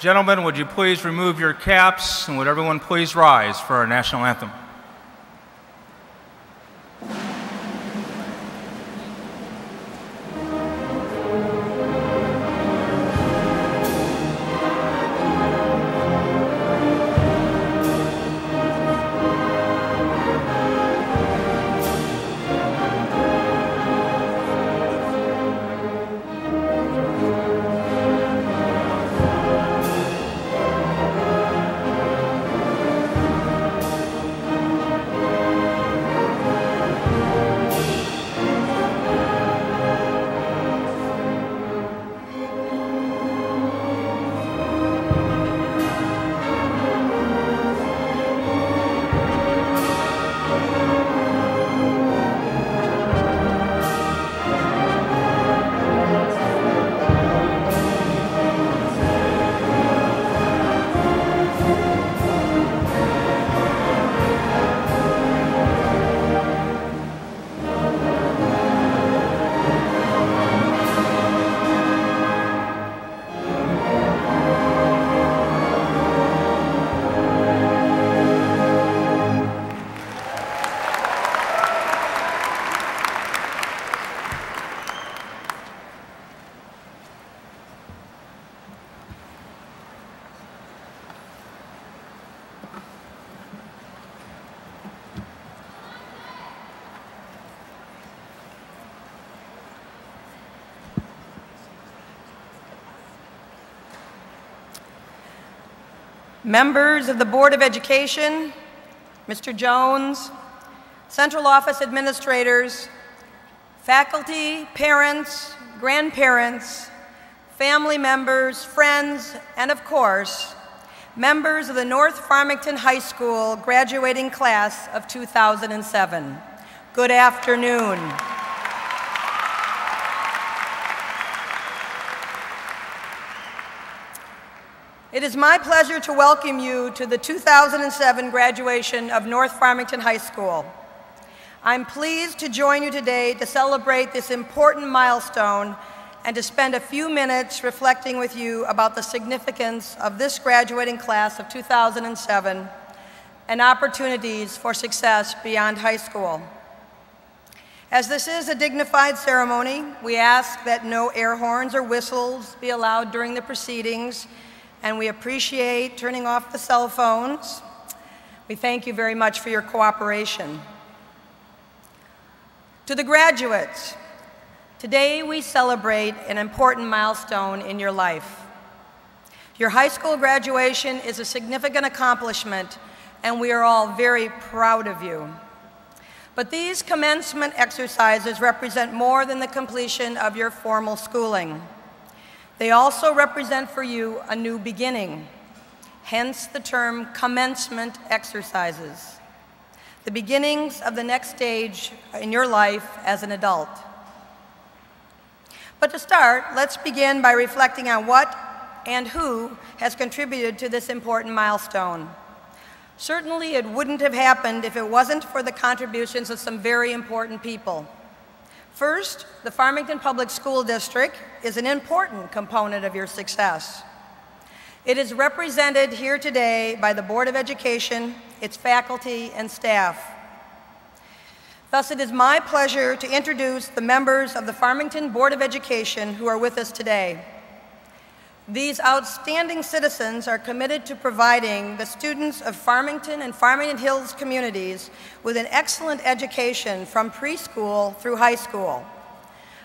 Gentlemen, would you please remove your caps and would everyone please rise for our national anthem? Members of the Board of Education, Mr. Jones, Central Office administrators, faculty, parents, grandparents, family members, friends, and of course, members of the North Farmington High School graduating class of 2007. Good afternoon. It is my pleasure to welcome you to the 2007 graduation of North Farmington High School. I'm pleased to join you today to celebrate this important milestone and to spend a few minutes reflecting with you about the significance of this graduating class of 2007 and opportunities for success beyond high school. As this is a dignified ceremony, we ask that no air horns or whistles be allowed during the proceedings and we appreciate turning off the cell phones. We thank you very much for your cooperation. To the graduates, today we celebrate an important milestone in your life. Your high school graduation is a significant accomplishment, and we are all very proud of you. But these commencement exercises represent more than the completion of your formal schooling. They also represent for you a new beginning, hence the term commencement exercises, the beginnings of the next stage in your life as an adult. But to start, let's begin by reflecting on what and who has contributed to this important milestone. Certainly, it wouldn't have happened if it wasn't for the contributions of some very important people. First, the Farmington Public School District is an important component of your success. It is represented here today by the Board of Education, its faculty, and staff. Thus, it is my pleasure to introduce the members of the Farmington Board of Education who are with us today. These outstanding citizens are committed to providing the students of Farmington and Farmington Hills communities with an excellent education from preschool through high school.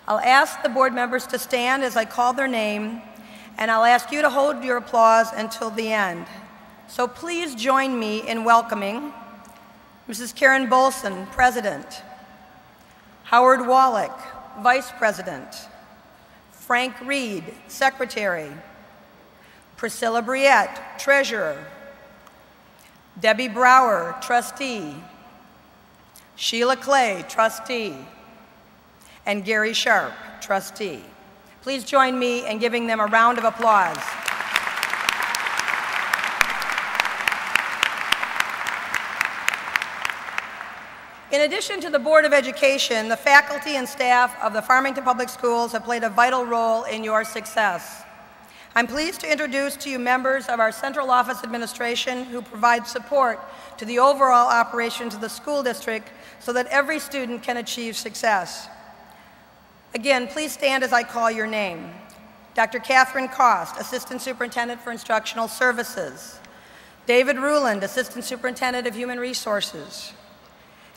I'll ask the board members to stand as I call their name, and I'll ask you to hold your applause until the end. So please join me in welcoming Mrs. Karen Bolson, President, Howard Wallach, Vice President, Frank Reed, Secretary, Priscilla Briette, Treasurer, Debbie Brower, Trustee, Sheila Clay, Trustee, and Gary Sharp, Trustee. Please join me in giving them a round of applause. In addition to the Board of Education, the faculty and staff of the Farmington Public Schools have played a vital role in your success. I'm pleased to introduce to you members of our central office administration who provide support to the overall operations of the school district so that every student can achieve success. Again, please stand as I call your name. Dr. Catherine Cost, Assistant Superintendent for Instructional Services. David Ruland, Assistant Superintendent of Human Resources.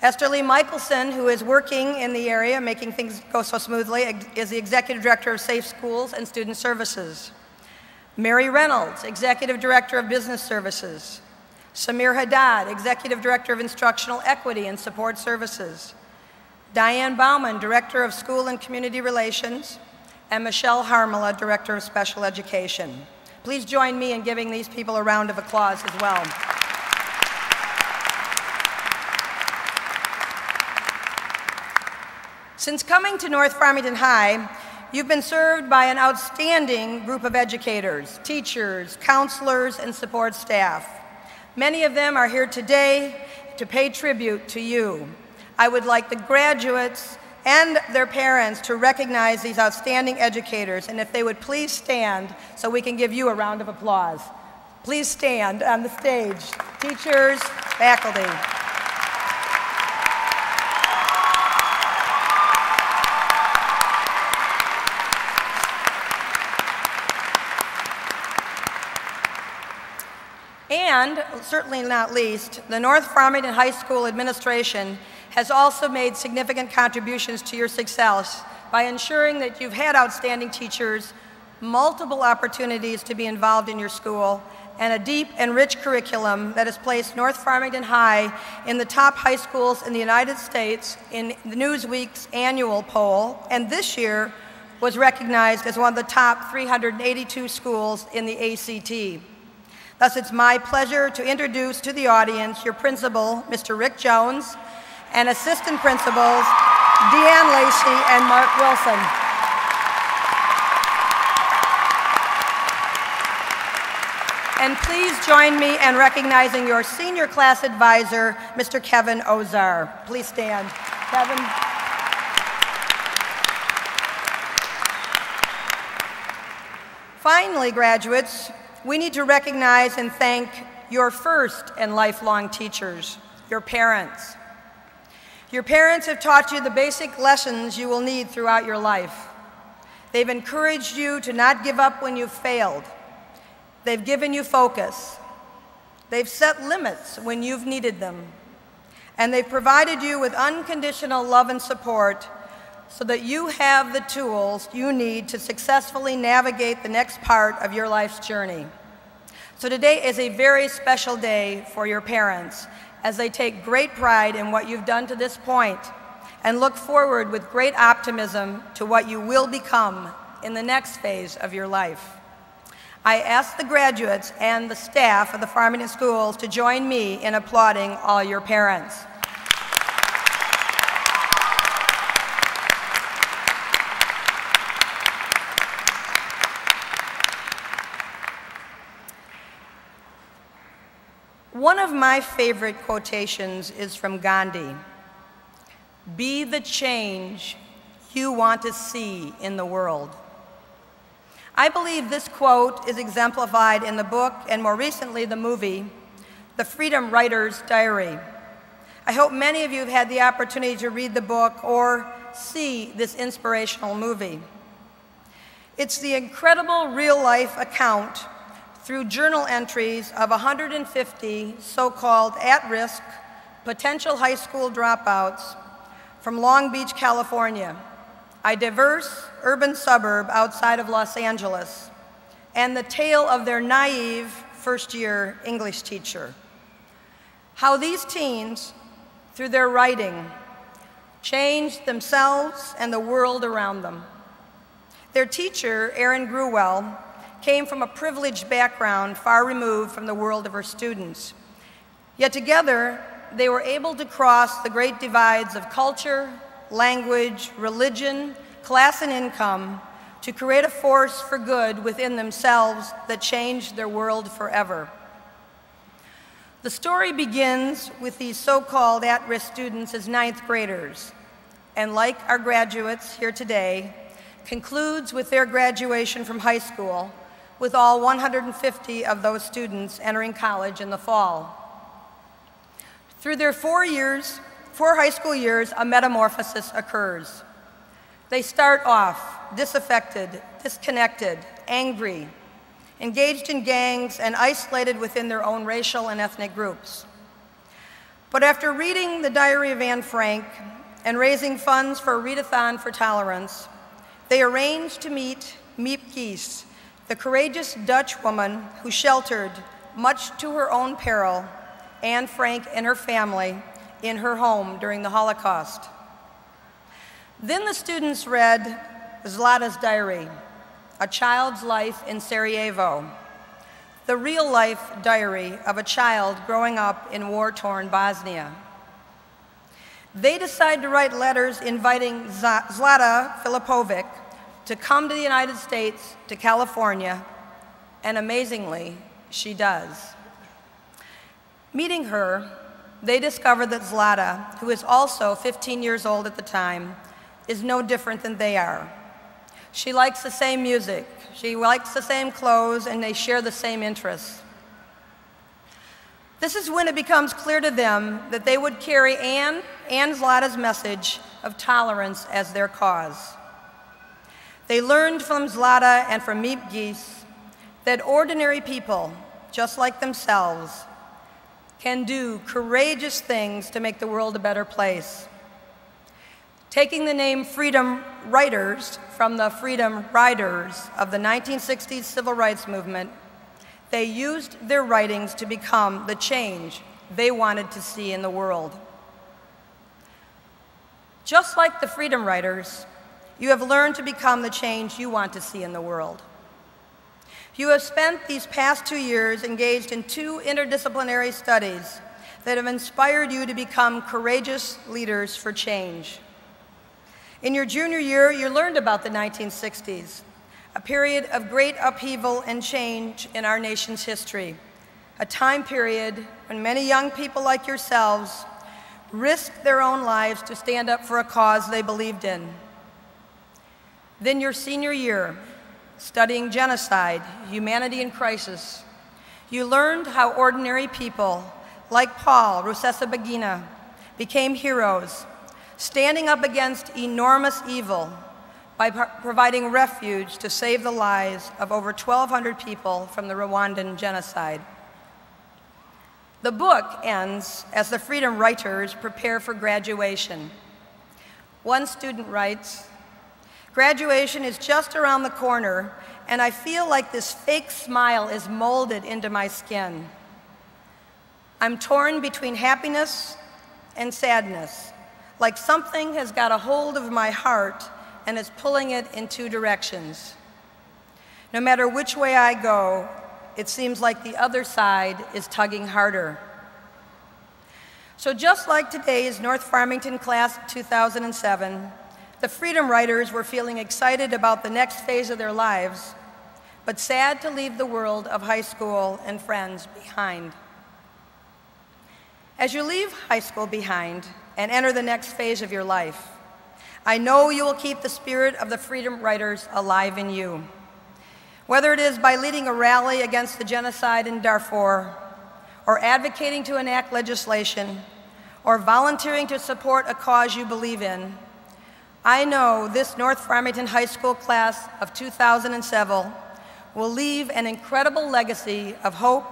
Esther Lee Michelson, who is working in the area, making things go so smoothly, is the Executive Director of Safe Schools and Student Services. Mary Reynolds, Executive Director of Business Services. Samir Haddad, Executive Director of Instructional Equity and Support Services. Diane Bauman, Director of School and Community Relations. And Michelle Harmala, Director of Special Education. Please join me in giving these people a round of applause as well. Since coming to North Farmington High, you've been served by an outstanding group of educators, teachers, counselors, and support staff. Many of them are here today to pay tribute to you. I would like the graduates and their parents to recognize these outstanding educators, and if they would please stand so we can give you a round of applause. Please stand on the stage, teachers, faculty. And, certainly not least, the North Farmington High School administration has also made significant contributions to your success by ensuring that you've had outstanding teachers, multiple opportunities to be involved in your school, and a deep and rich curriculum that has placed North Farmington High in the top high schools in the United States in the Newsweek's annual poll, and this year was recognized as one of the top 382 schools in the ACT. Thus, it's my pleasure to introduce to the audience your principal, Mr. Rick Jones, and assistant principals, Deanne Lacey and Mark Wilson. And please join me in recognizing your senior class advisor, Mr. Kevin Ozar. Please stand. Kevin. Finally, graduates, we need to recognize and thank your first and lifelong teachers, your parents. Your parents have taught you the basic lessons you will need throughout your life. They've encouraged you to not give up when you've failed. They've given you focus. They've set limits when you've needed them. And they've provided you with unconditional love and support so that you have the tools you need to successfully navigate the next part of your life's journey. So today is a very special day for your parents as they take great pride in what you've done to this point and look forward with great optimism to what you will become in the next phase of your life. I ask the graduates and the staff of the Farmington Schools to join me in applauding all your parents. One of my favorite quotations is from Gandhi Be the change you want to see in the world. I believe this quote is exemplified in the book and more recently the movie, The Freedom Writer's Diary. I hope many of you have had the opportunity to read the book or see this inspirational movie. It's the incredible real life account through journal entries of 150 so-called at-risk potential high school dropouts from Long Beach, California, a diverse urban suburb outside of Los Angeles, and the tale of their naive first-year English teacher. How these teens, through their writing, changed themselves and the world around them. Their teacher, Erin Gruwell, came from a privileged background far removed from the world of her students. Yet together, they were able to cross the great divides of culture, language, religion, class, and income to create a force for good within themselves that changed their world forever. The story begins with these so-called at-risk students as ninth graders, and like our graduates here today, concludes with their graduation from high school with all 150 of those students entering college in the fall. Through their four years, four high school years, a metamorphosis occurs. They start off disaffected, disconnected, angry, engaged in gangs, and isolated within their own racial and ethnic groups. But after reading the Diary of Anne Frank and raising funds for a readathon for tolerance, they arranged to meet Miep Gies, the courageous Dutch woman who sheltered, much to her own peril, Anne Frank and her family in her home during the Holocaust. Then the students read Zlata's diary, A Child's Life in Sarajevo, the real life diary of a child growing up in war torn Bosnia. They decide to write letters inviting Zlata Filipovic to come to the United States, to California, and amazingly, she does. Meeting her, they discover that Zlata, who is also 15 years old at the time, is no different than they are. She likes the same music, she likes the same clothes, and they share the same interests. This is when it becomes clear to them that they would carry Anne and Zlata's message of tolerance as their cause. They learned from Zlata and from Miep Gies that ordinary people, just like themselves, can do courageous things to make the world a better place. Taking the name Freedom Writers from the Freedom Riders of the 1960s civil rights movement, they used their writings to become the change they wanted to see in the world. Just like the Freedom Writers, you have learned to become the change you want to see in the world. You have spent these past two years engaged in two interdisciplinary studies that have inspired you to become courageous leaders for change. In your junior year, you learned about the 1960s, a period of great upheaval and change in our nation's history, a time period when many young people like yourselves risked their own lives to stand up for a cause they believed in. Then your senior year, studying genocide, humanity in crisis, you learned how ordinary people like Paul Rusesabagina became heroes, standing up against enormous evil by providing refuge to save the lives of over 1,200 people from the Rwandan genocide. The book ends as the Freedom Writers prepare for graduation. One student writes, Graduation is just around the corner, and I feel like this fake smile is molded into my skin. I'm torn between happiness and sadness, like something has got a hold of my heart and is pulling it in two directions. No matter which way I go, it seems like the other side is tugging harder. So just like today's North Farmington class of 2007, the Freedom Writers were feeling excited about the next phase of their lives, but sad to leave the world of high school and friends behind. As you leave high school behind and enter the next phase of your life, I know you will keep the spirit of the Freedom Writers alive in you. Whether it is by leading a rally against the genocide in Darfur, or advocating to enact legislation, or volunteering to support a cause you believe in, I know this North Farmington High School class of 2007 will leave an incredible legacy of hope,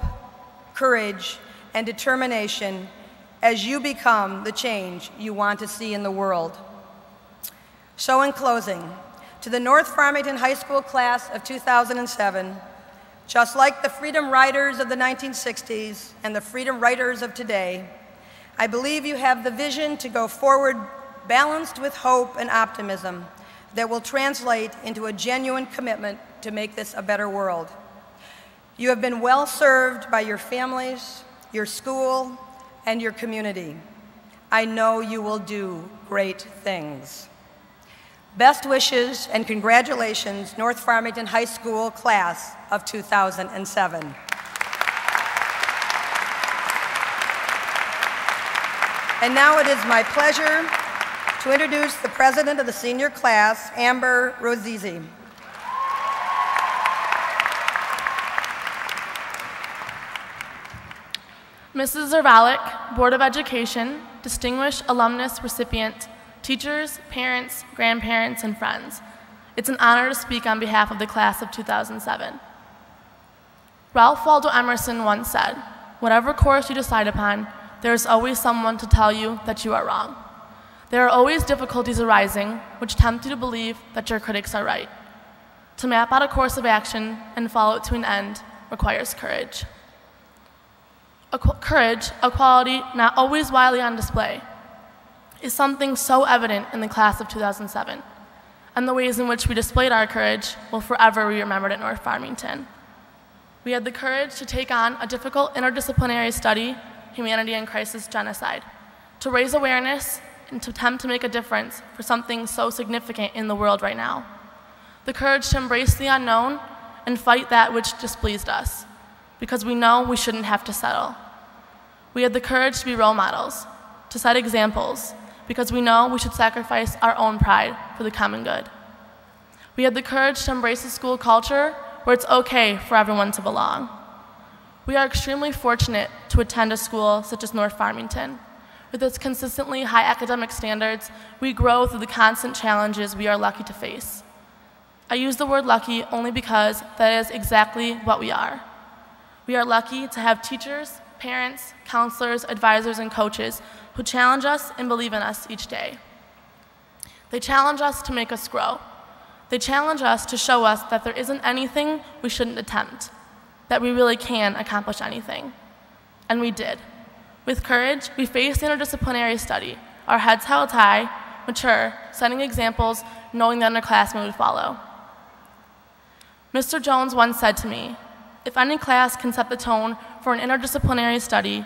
courage, and determination as you become the change you want to see in the world. So in closing, to the North Farmington High School class of 2007, just like the freedom riders of the 1960s and the freedom writers of today, I believe you have the vision to go forward balanced with hope and optimism that will translate into a genuine commitment to make this a better world. You have been well served by your families, your school, and your community. I know you will do great things. Best wishes and congratulations, North Farmington High School class of 2007. And now it is my pleasure to introduce the president of the senior class, Amber Rozizi. Mrs. Zurvalec, Board of Education, Distinguished Alumnus Recipient, teachers, parents, grandparents, and friends. It's an honor to speak on behalf of the class of 2007. Ralph Waldo Emerson once said, whatever course you decide upon, there is always someone to tell you that you are wrong. There are always difficulties arising which tempt you to believe that your critics are right. To map out a course of action and follow it to an end requires courage. A courage, a quality not always widely on display, is something so evident in the class of 2007, and the ways in which we displayed our courage will forever be remembered at North Farmington. We had the courage to take on a difficult interdisciplinary study, humanity and crisis genocide, to raise awareness and to attempt to make a difference for something so significant in the world right now. The courage to embrace the unknown and fight that which displeased us because we know we shouldn't have to settle. We had the courage to be role models, to set examples, because we know we should sacrifice our own pride for the common good. We had the courage to embrace a school culture where it's okay for everyone to belong. We are extremely fortunate to attend a school such as North Farmington. With its consistently high academic standards, we grow through the constant challenges we are lucky to face. I use the word lucky only because that is exactly what we are. We are lucky to have teachers, parents, counselors, advisors, and coaches who challenge us and believe in us each day. They challenge us to make us grow. They challenge us to show us that there isn't anything we shouldn't attempt, that we really can accomplish anything. And we did. With courage, we faced interdisciplinary study, our heads held high, mature, setting examples, knowing the underclassmen would follow. Mr. Jones once said to me, if any class can set the tone for an interdisciplinary study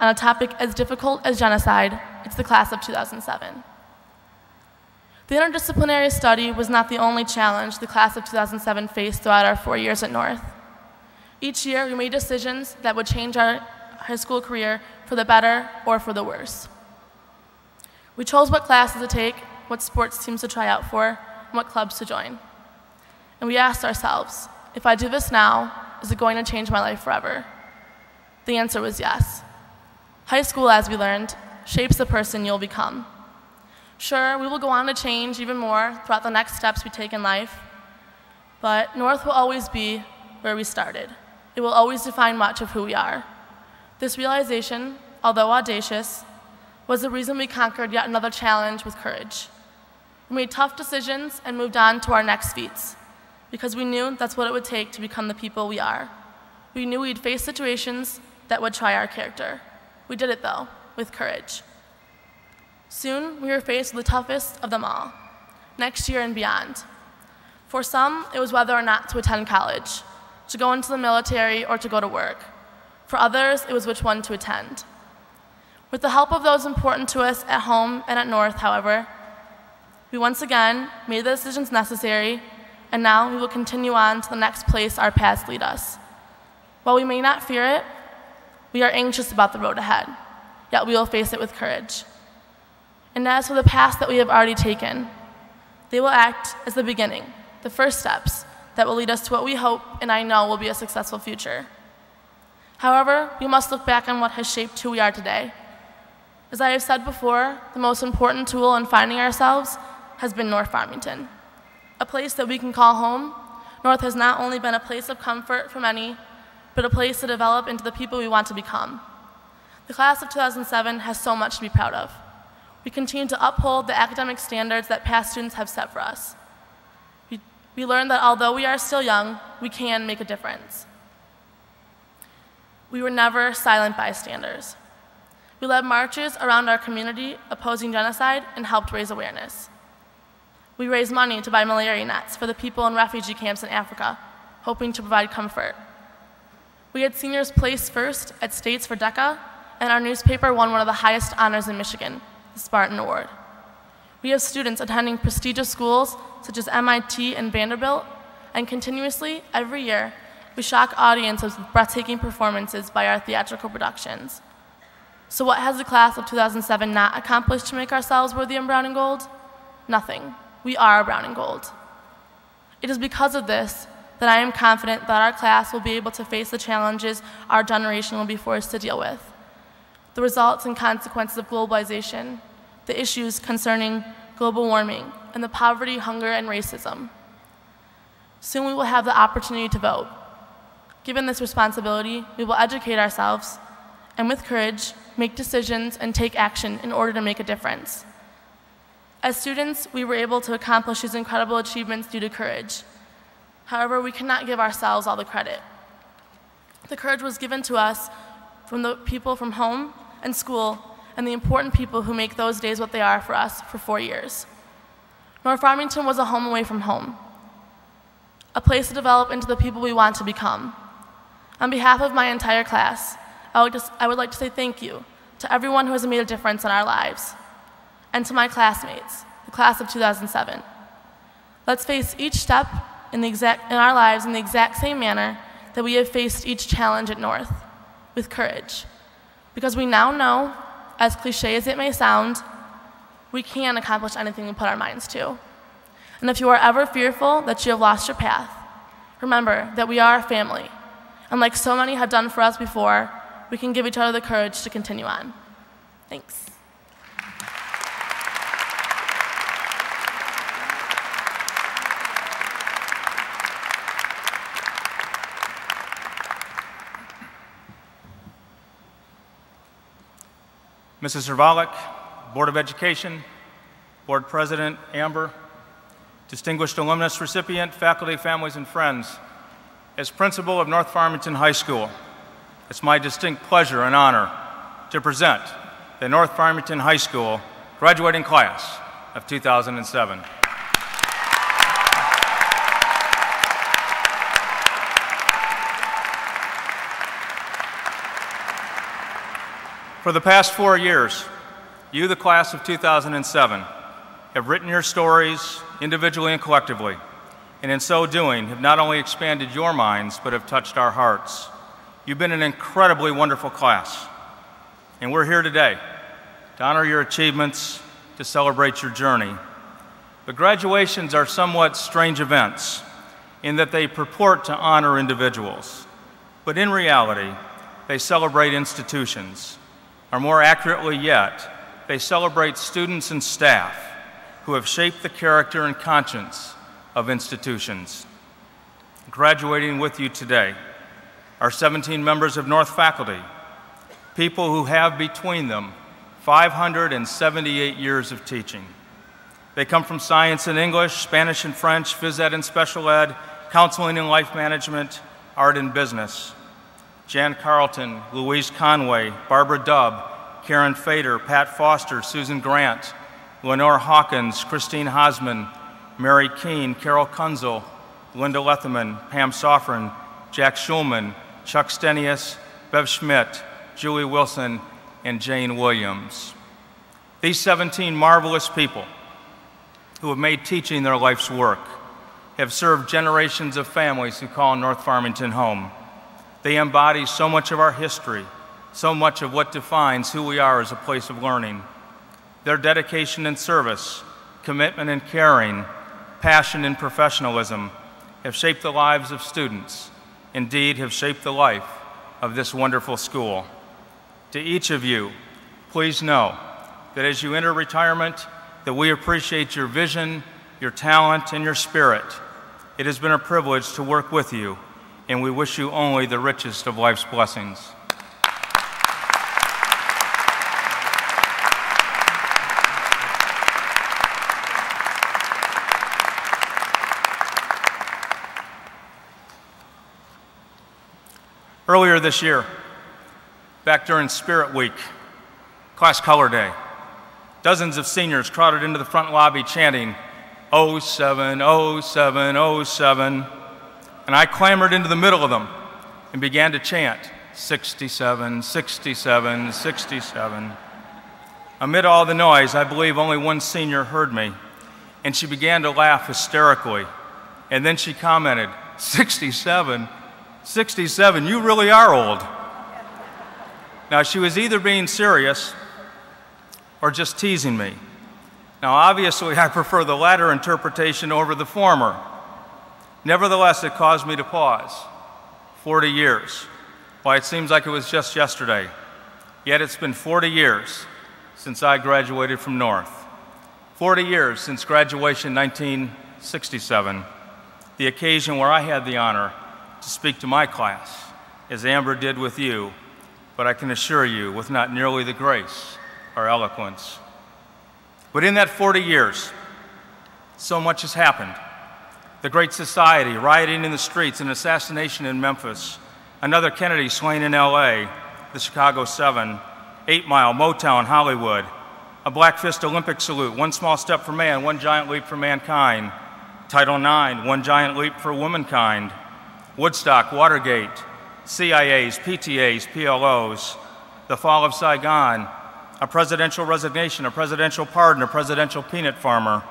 on a topic as difficult as genocide, it's the class of 2007. The interdisciplinary study was not the only challenge the class of 2007 faced throughout our four years at North. Each year, we made decisions that would change our high school career for the better or for the worse. We chose what classes to take, what sports teams to try out for, and what clubs to join. And we asked ourselves, if I do this now, is it going to change my life forever? The answer was yes. High school, as we learned, shapes the person you'll become. Sure, we will go on to change even more throughout the next steps we take in life, but North will always be where we started. It will always define much of who we are. This realization, although audacious, was the reason we conquered yet another challenge with courage. We made tough decisions and moved on to our next feats because we knew that's what it would take to become the people we are. We knew we'd face situations that would try our character. We did it, though, with courage. Soon, we were faced with the toughest of them all, next year and beyond. For some, it was whether or not to attend college, to go into the military, or to go to work. For others, it was which one to attend. With the help of those important to us at home and at North, however, we once again made the decisions necessary and now we will continue on to the next place our paths lead us. While we may not fear it, we are anxious about the road ahead, yet we will face it with courage. And as for the paths that we have already taken, they will act as the beginning, the first steps that will lead us to what we hope and I know will be a successful future. However, we must look back on what has shaped who we are today. As I have said before, the most important tool in finding ourselves has been North Farmington a place that we can call home, North has not only been a place of comfort for many, but a place to develop into the people we want to become. The class of 2007 has so much to be proud of. We continue to uphold the academic standards that past students have set for us. We, we learned that although we are still young, we can make a difference. We were never silent bystanders. We led marches around our community opposing genocide and helped raise awareness. We raised money to buy malaria nets for the people in refugee camps in Africa, hoping to provide comfort. We had seniors placed first at states for DECA, and our newspaper won one of the highest honors in Michigan, the Spartan Award. We have students attending prestigious schools such as MIT and Vanderbilt, and continuously, every year, we shock audiences with breathtaking performances by our theatrical productions. So what has the class of 2007 not accomplished to make ourselves worthy of brown and gold? Nothing we are brown and gold. It is because of this that I am confident that our class will be able to face the challenges our generation will be forced to deal with. the results and consequences of globalization, the issues concerning global warming, and the poverty, hunger, and racism. Soon we will have the opportunity to vote. Given this responsibility, we will educate ourselves and, with courage, make decisions and take action in order to make a difference. As students, we were able to accomplish these incredible achievements due to courage. However, we cannot give ourselves all the credit. The courage was given to us from the people from home and school and the important people who make those days what they are for us for four years. North Farmington was a home away from home, a place to develop into the people we want to become. On behalf of my entire class, I would, just, I would like to say thank you to everyone who has made a difference in our lives, and to my classmates, the class of 2007. Let's face each step in, the exact, in our lives in the exact same manner that we have faced each challenge at North, with courage. Because we now know, as cliche as it may sound, we can accomplish anything we put our minds to. And if you are ever fearful that you have lost your path, remember that we are a family. And like so many have done for us before, we can give each other the courage to continue on. Thanks. Mrs. Zurvalec, Board of Education, Board President Amber, distinguished alumnus recipient, faculty, families, and friends, as principal of North Farmington High School, it's my distinct pleasure and honor to present the North Farmington High School graduating class of 2007. For the past four years, you, the class of 2007, have written your stories individually and collectively, and in so doing have not only expanded your minds, but have touched our hearts. You've been an incredibly wonderful class, and we're here today to honor your achievements, to celebrate your journey. But graduations are somewhat strange events in that they purport to honor individuals, but in reality, they celebrate institutions, or more accurately yet, they celebrate students and staff who have shaped the character and conscience of institutions. Graduating with you today are 17 members of North faculty, people who have between them 578 years of teaching. They come from science and English, Spanish and French, phys ed and special ed, counseling and life management, art and business. Jan Carlton, Louise Conway, Barbara Dubb, Karen Fader, Pat Foster, Susan Grant, Lenore Hawkins, Christine Hosman, Mary Keene, Carol Kunzel, Linda Letherman, Pam Soffren, Jack Schulman, Chuck Stenius, Bev Schmidt, Julie Wilson, and Jane Williams. These 17 marvelous people who have made teaching their life's work have served generations of families who call North Farmington home. They embody so much of our history, so much of what defines who we are as a place of learning. Their dedication and service, commitment and caring, passion and professionalism have shaped the lives of students indeed have shaped the life of this wonderful school. To each of you, please know that as you enter retirement, that we appreciate your vision, your talent, and your spirit. It has been a privilege to work with you, and we wish you only the richest of life's blessings. Earlier this year, back during Spirit Week, Class Color Day, dozens of seniors crowded into the front lobby chanting, 07, 07, 07, and I clambered into the middle of them and began to chant 67, 67, 67. Amid all the noise, I believe only one senior heard me, and she began to laugh hysterically. And then she commented, 67? 67, you really are old. Now, she was either being serious or just teasing me. Now, obviously, I prefer the latter interpretation over the former. Nevertheless, it caused me to pause. 40 years. Why, it seems like it was just yesterday. Yet it's been 40 years since I graduated from North. 40 years since graduation 1967, the occasion where I had the honor to speak to my class, as Amber did with you, but I can assure you, with not nearly the grace or eloquence. But in that 40 years, so much has happened. The Great Society, rioting in the streets, an assassination in Memphis, another Kennedy slain in LA, the Chicago Seven, Eight Mile, Motown, Hollywood, a Black Fist Olympic salute, one small step for man, one giant leap for mankind, Title IX, one giant leap for womankind, Woodstock, Watergate, CIAs, PTAs, PLOs, the fall of Saigon, a presidential resignation, a presidential pardon, a presidential peanut farmer,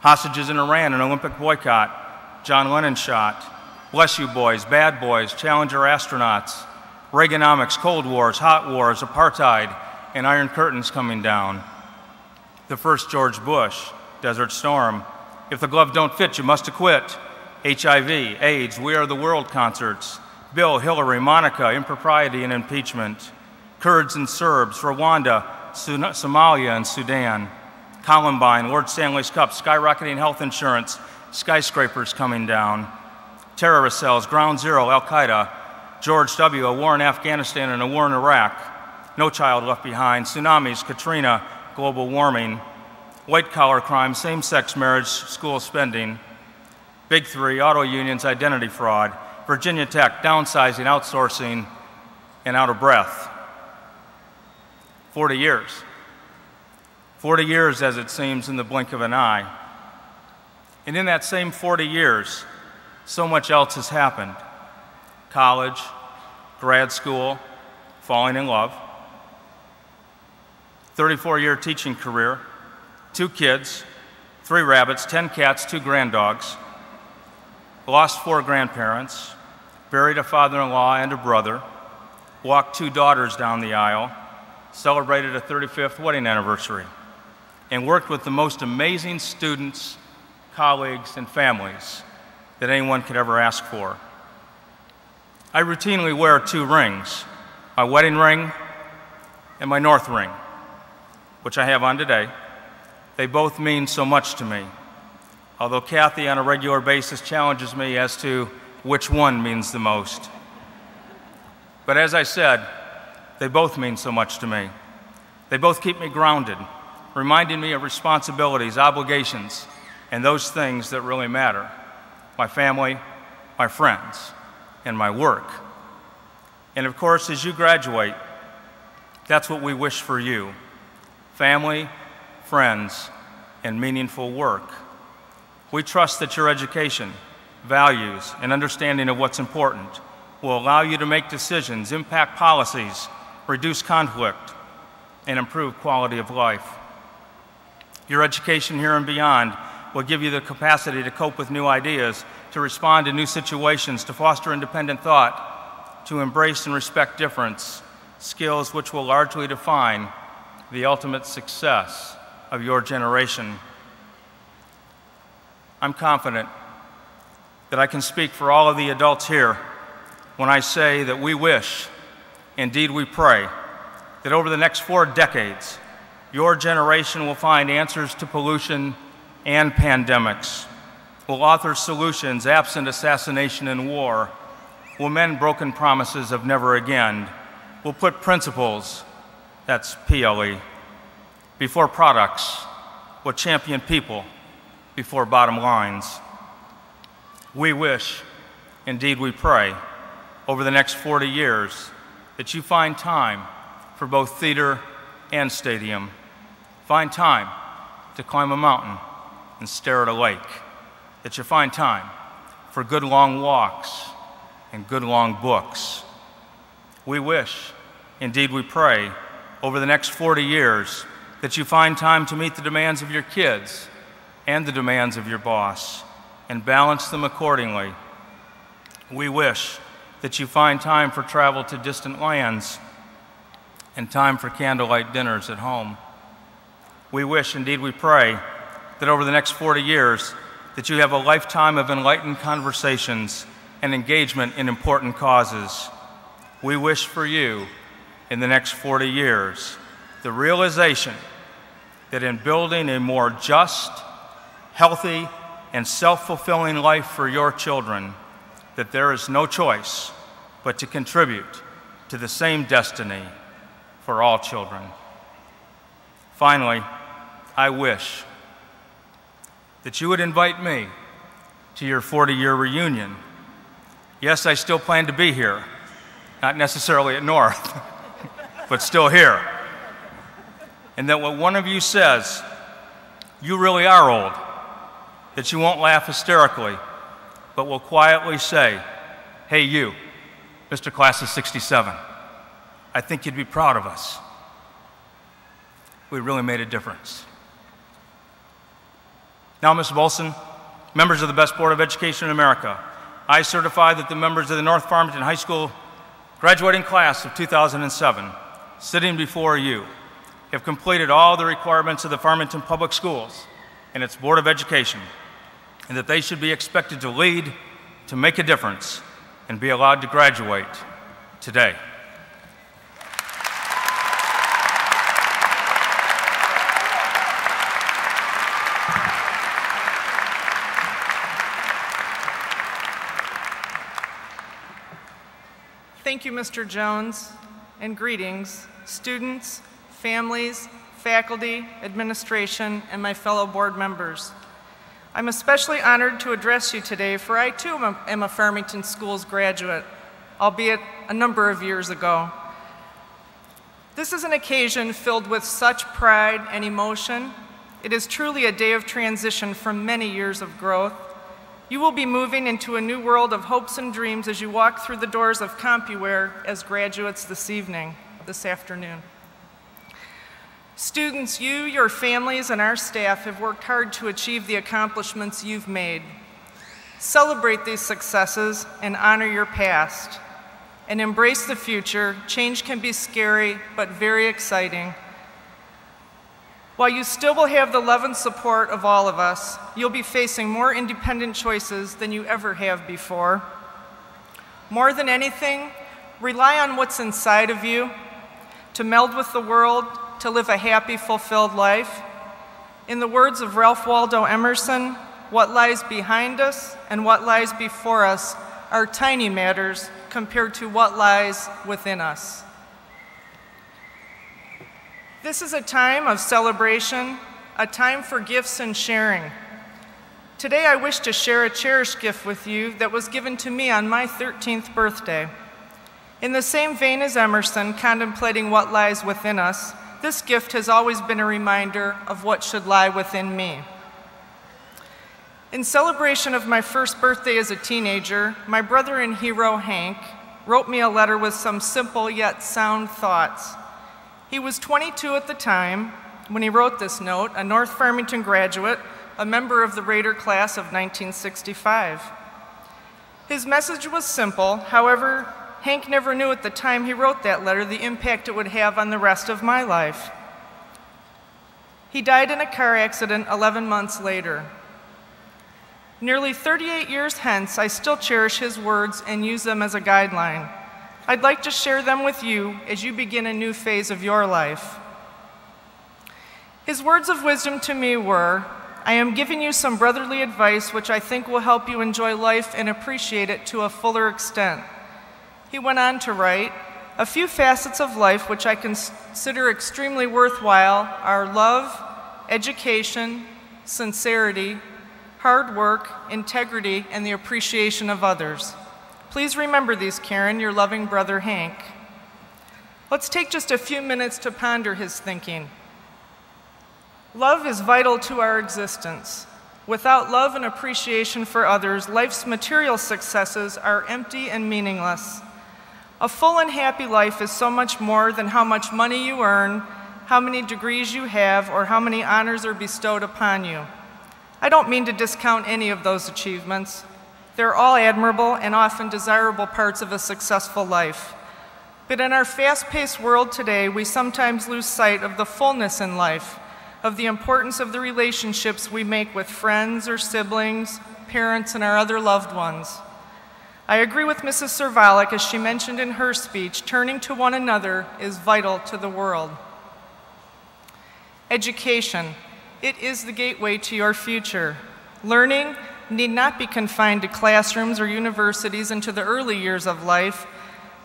hostages in Iran, an Olympic boycott, John Lennon shot, Bless You Boys, Bad Boys, Challenger astronauts, Reaganomics, Cold Wars, Hot Wars, Apartheid, and Iron Curtains coming down. The first George Bush, Desert Storm, If the Glove Don't Fit, You Must Acquit, HIV, AIDS, We Are the World concerts, Bill, Hillary, Monica, Impropriety and Impeachment, Kurds and Serbs, Rwanda, Somalia, and Sudan, Columbine, Lord Stanley's Cup, skyrocketing health insurance, skyscrapers coming down, terrorist cells, Ground Zero, Al Qaeda, George W., a war in Afghanistan and a war in Iraq, No Child Left Behind, tsunamis, Katrina, global warming, white collar crime, same sex marriage, school spending, big three, auto unions, identity fraud, Virginia Tech, downsizing, outsourcing, and out of breath. 40 years. 40 years, as it seems, in the blink of an eye. And in that same 40 years, so much else has happened college, grad school, falling in love, 34 year teaching career, two kids, three rabbits, 10 cats, two granddogs, lost four grandparents, buried a father in law and a brother, walked two daughters down the aisle, celebrated a 35th wedding anniversary, and worked with the most amazing students, colleagues, and families that anyone could ever ask for. I routinely wear two rings my wedding ring and my North ring, which I have on today. They both mean so much to me, although Kathy on a regular basis challenges me as to which one means the most. But as I said, they both mean so much to me. They both keep me grounded, reminding me of responsibilities, obligations, and those things that really matter my family, my friends and my work. And of course, as you graduate, that's what we wish for you family, friends, and meaningful work. We trust that your education, values, and understanding of what's important will allow you to make decisions, impact policies, reduce conflict, and improve quality of life. Your education here and beyond will give you the capacity to cope with new ideas to respond to new situations, to foster independent thought, to embrace and respect difference, skills which will largely define the ultimate success of your generation. I'm confident that I can speak for all of the adults here when I say that we wish, indeed we pray, that over the next four decades, your generation will find answers to pollution and pandemics will author solutions absent assassination and war, will mend broken promises of never again, will put principles, that's PLE, before products, will champion people before bottom lines. We wish, indeed we pray, over the next 40 years that you find time for both theater and stadium. Find time to climb a mountain and stare at a lake that you find time for good long walks and good long books. We wish, indeed we pray, over the next 40 years that you find time to meet the demands of your kids and the demands of your boss and balance them accordingly. We wish that you find time for travel to distant lands and time for candlelight dinners at home. We wish, indeed we pray, that over the next 40 years that you have a lifetime of enlightened conversations and engagement in important causes. We wish for you in the next 40 years, the realization that in building a more just, healthy, and self-fulfilling life for your children, that there is no choice but to contribute to the same destiny for all children. Finally, I wish that you would invite me to your 40-year reunion. Yes, I still plan to be here, not necessarily at North, but still here. And that when one of you says, you really are old, that you won't laugh hysterically, but will quietly say, hey, you, Mr. Class of 67, I think you'd be proud of us. We really made a difference. Now, Ms. Wilson, members of the best Board of Education in America, I certify that the members of the North Farmington High School graduating class of 2007, sitting before you, have completed all the requirements of the Farmington Public Schools and its Board of Education, and that they should be expected to lead, to make a difference, and be allowed to graduate today. Thank you, Mr. Jones, and greetings, students, families, faculty, administration, and my fellow board members. I'm especially honored to address you today, for I too am a Farmington Schools graduate, albeit a number of years ago. This is an occasion filled with such pride and emotion. It is truly a day of transition from many years of growth. You will be moving into a new world of hopes and dreams as you walk through the doors of CompuWare as graduates this evening, this afternoon. Students, you, your families, and our staff have worked hard to achieve the accomplishments you've made. Celebrate these successes and honor your past. And embrace the future. Change can be scary, but very exciting. While you still will have the love and support of all of us, you'll be facing more independent choices than you ever have before. More than anything, rely on what's inside of you to meld with the world, to live a happy, fulfilled life. In the words of Ralph Waldo Emerson, what lies behind us and what lies before us are tiny matters compared to what lies within us. This is a time of celebration, a time for gifts and sharing. Today I wish to share a cherished gift with you that was given to me on my 13th birthday. In the same vein as Emerson, contemplating what lies within us, this gift has always been a reminder of what should lie within me. In celebration of my first birthday as a teenager, my brother and hero, Hank, wrote me a letter with some simple yet sound thoughts. He was 22 at the time when he wrote this note, a North Farmington graduate, a member of the Raider class of 1965. His message was simple, however, Hank never knew at the time he wrote that letter the impact it would have on the rest of my life. He died in a car accident 11 months later. Nearly 38 years hence, I still cherish his words and use them as a guideline. I'd like to share them with you as you begin a new phase of your life. His words of wisdom to me were I am giving you some brotherly advice which I think will help you enjoy life and appreciate it to a fuller extent. He went on to write A few facets of life which I consider extremely worthwhile are love, education, sincerity, hard work, integrity, and the appreciation of others. Please remember these, Karen, your loving brother Hank. Let's take just a few minutes to ponder his thinking. Love is vital to our existence. Without love and appreciation for others, life's material successes are empty and meaningless. A full and happy life is so much more than how much money you earn, how many degrees you have, or how many honors are bestowed upon you. I don't mean to discount any of those achievements. They're all admirable and often desirable parts of a successful life. But in our fast paced world today, we sometimes lose sight of the fullness in life, of the importance of the relationships we make with friends or siblings, parents, and our other loved ones. I agree with Mrs. Zurvalec as she mentioned in her speech, turning to one another is vital to the world. Education, it is the gateway to your future. Learning need not be confined to classrooms or universities into the early years of life.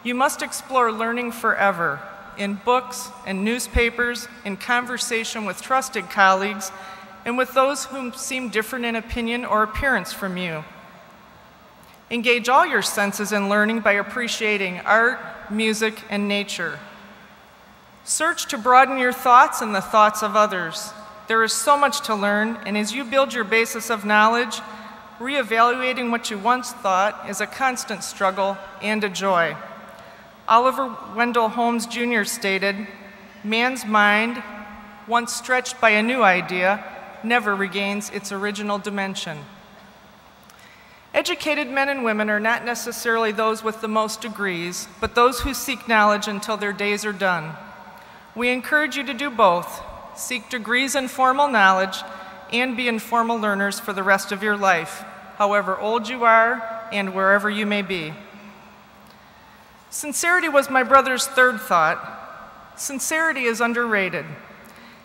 You must explore learning forever in books and newspapers, in conversation with trusted colleagues, and with those whom seem different in opinion or appearance from you. Engage all your senses in learning by appreciating art, music, and nature. Search to broaden your thoughts and the thoughts of others. There is so much to learn, and as you build your basis of knowledge, reevaluating what you once thought is a constant struggle and a joy. Oliver Wendell Holmes Jr. stated, Man's mind, once stretched by a new idea, never regains its original dimension. Educated men and women are not necessarily those with the most degrees, but those who seek knowledge until their days are done. We encourage you to do both seek degrees in formal knowledge and be informal learners for the rest of your life, however old you are and wherever you may be. Sincerity was my brother's third thought. Sincerity is underrated.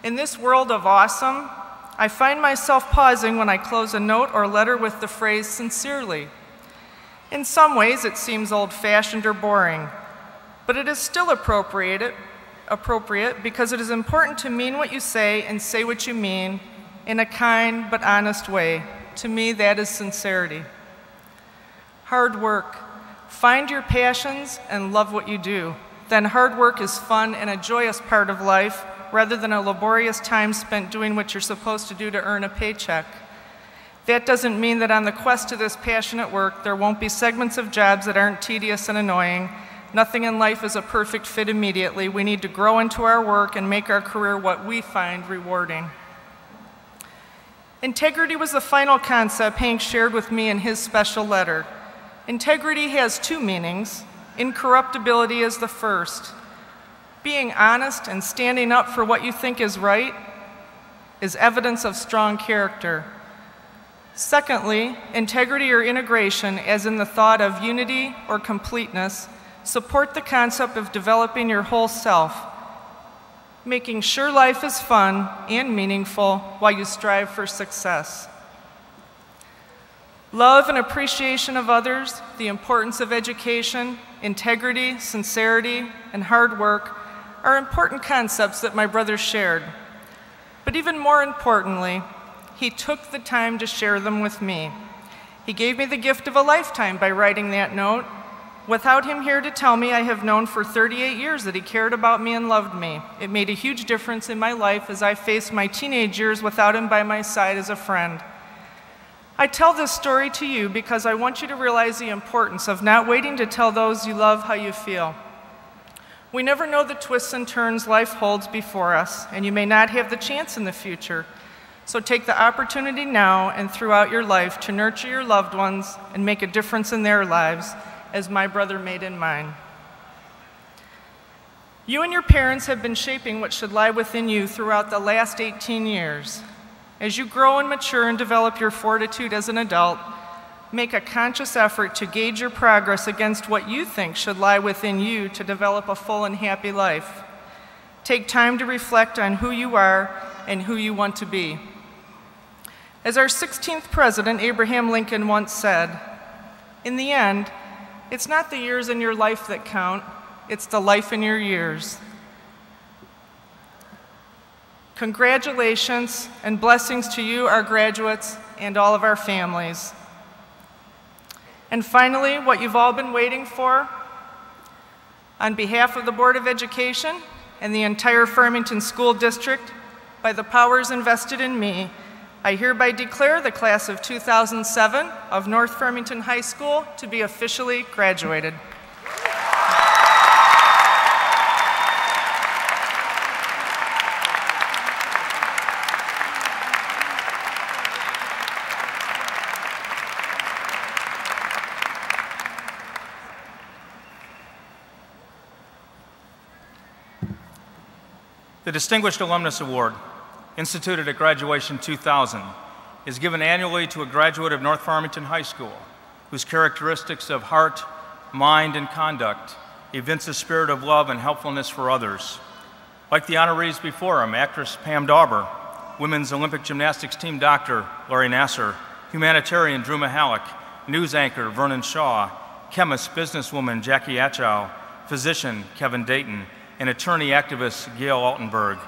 In this world of awesome, I find myself pausing when I close a note or letter with the phrase sincerely. In some ways, it seems old fashioned or boring, but it is still appropriate, appropriate because it is important to mean what you say and say what you mean in a kind but honest way. To me, that is sincerity. Hard work. Find your passions and love what you do. Then hard work is fun and a joyous part of life rather than a laborious time spent doing what you're supposed to do to earn a paycheck. That doesn't mean that on the quest to this passionate work, there won't be segments of jobs that aren't tedious and annoying. Nothing in life is a perfect fit immediately. We need to grow into our work and make our career what we find rewarding. Integrity was the final concept Hank shared with me in his special letter. Integrity has two meanings. Incorruptibility is the first. Being honest and standing up for what you think is right is evidence of strong character. Secondly, integrity or integration, as in the thought of unity or completeness, support the concept of developing your whole self, making sure life is fun and meaningful while you strive for success. Love and appreciation of others, the importance of education, integrity, sincerity, and hard work are important concepts that my brother shared. But even more importantly, he took the time to share them with me. He gave me the gift of a lifetime by writing that note. Without him here to tell me, I have known for 38 years that he cared about me and loved me. It made a huge difference in my life as I faced my teenage years without him by my side as a friend. I tell this story to you because I want you to realize the importance of not waiting to tell those you love how you feel. We never know the twists and turns life holds before us, and you may not have the chance in the future. So take the opportunity now and throughout your life to nurture your loved ones and make a difference in their lives, as my brother made in mine. You and your parents have been shaping what should lie within you throughout the last 18 years. As you grow and mature and develop your fortitude as an adult, Make a conscious effort to gauge your progress against what you think should lie within you to develop a full and happy life. Take time to reflect on who you are and who you want to be. As our 16th president, Abraham Lincoln, once said, In the end, it's not the years in your life that count, it's the life in your years. Congratulations and blessings to you, our graduates, and all of our families. And finally, what you've all been waiting for, on behalf of the Board of Education and the entire Farmington School District, by the powers invested in me, I hereby declare the class of 2007 of North Farmington High School to be officially graduated. The Distinguished Alumnus Award, instituted at graduation 2000, is given annually to a graduate of North Farmington High School whose characteristics of heart, mind, and conduct evince a spirit of love and helpfulness for others. Like the honorees before him, actress Pam Dawber, women's Olympic gymnastics team doctor Larry Nassar, humanitarian Drew Mahalik, news anchor Vernon Shaw, chemist businesswoman Jackie Achow, physician Kevin Dayton, and attorney activist Gail Altenberg,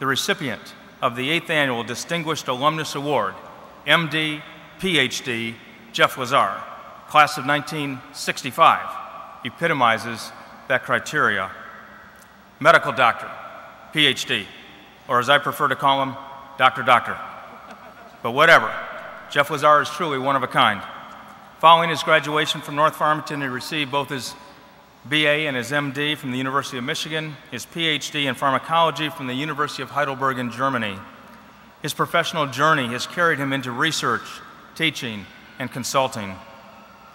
the recipient of the eighth annual Distinguished Alumnus Award, MD, PhD, Jeff Lazar, class of 1965, epitomizes that criteria. Medical doctor, PhD, or as I prefer to call him, Dr. Doctor. But whatever, Jeff Lazar is truly one of a kind. Following his graduation from North Farmington, he received both his BA and his MD from the University of Michigan, his PhD in pharmacology from the University of Heidelberg in Germany. His professional journey has carried him into research, teaching, and consulting.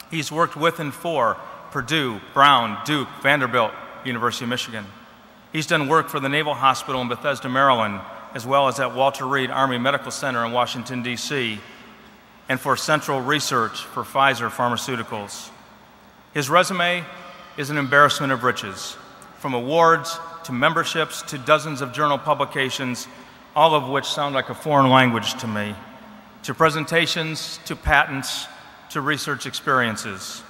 He's worked with and for Purdue, Brown, Duke, Vanderbilt, University of Michigan. He's done work for the Naval Hospital in Bethesda, Maryland, as well as at Walter Reed Army Medical Center in Washington, D.C., and for Central Research for Pfizer Pharmaceuticals. His resume is an embarrassment of riches, from awards to memberships to dozens of journal publications, all of which sound like a foreign language to me, to presentations, to patents, to research experiences.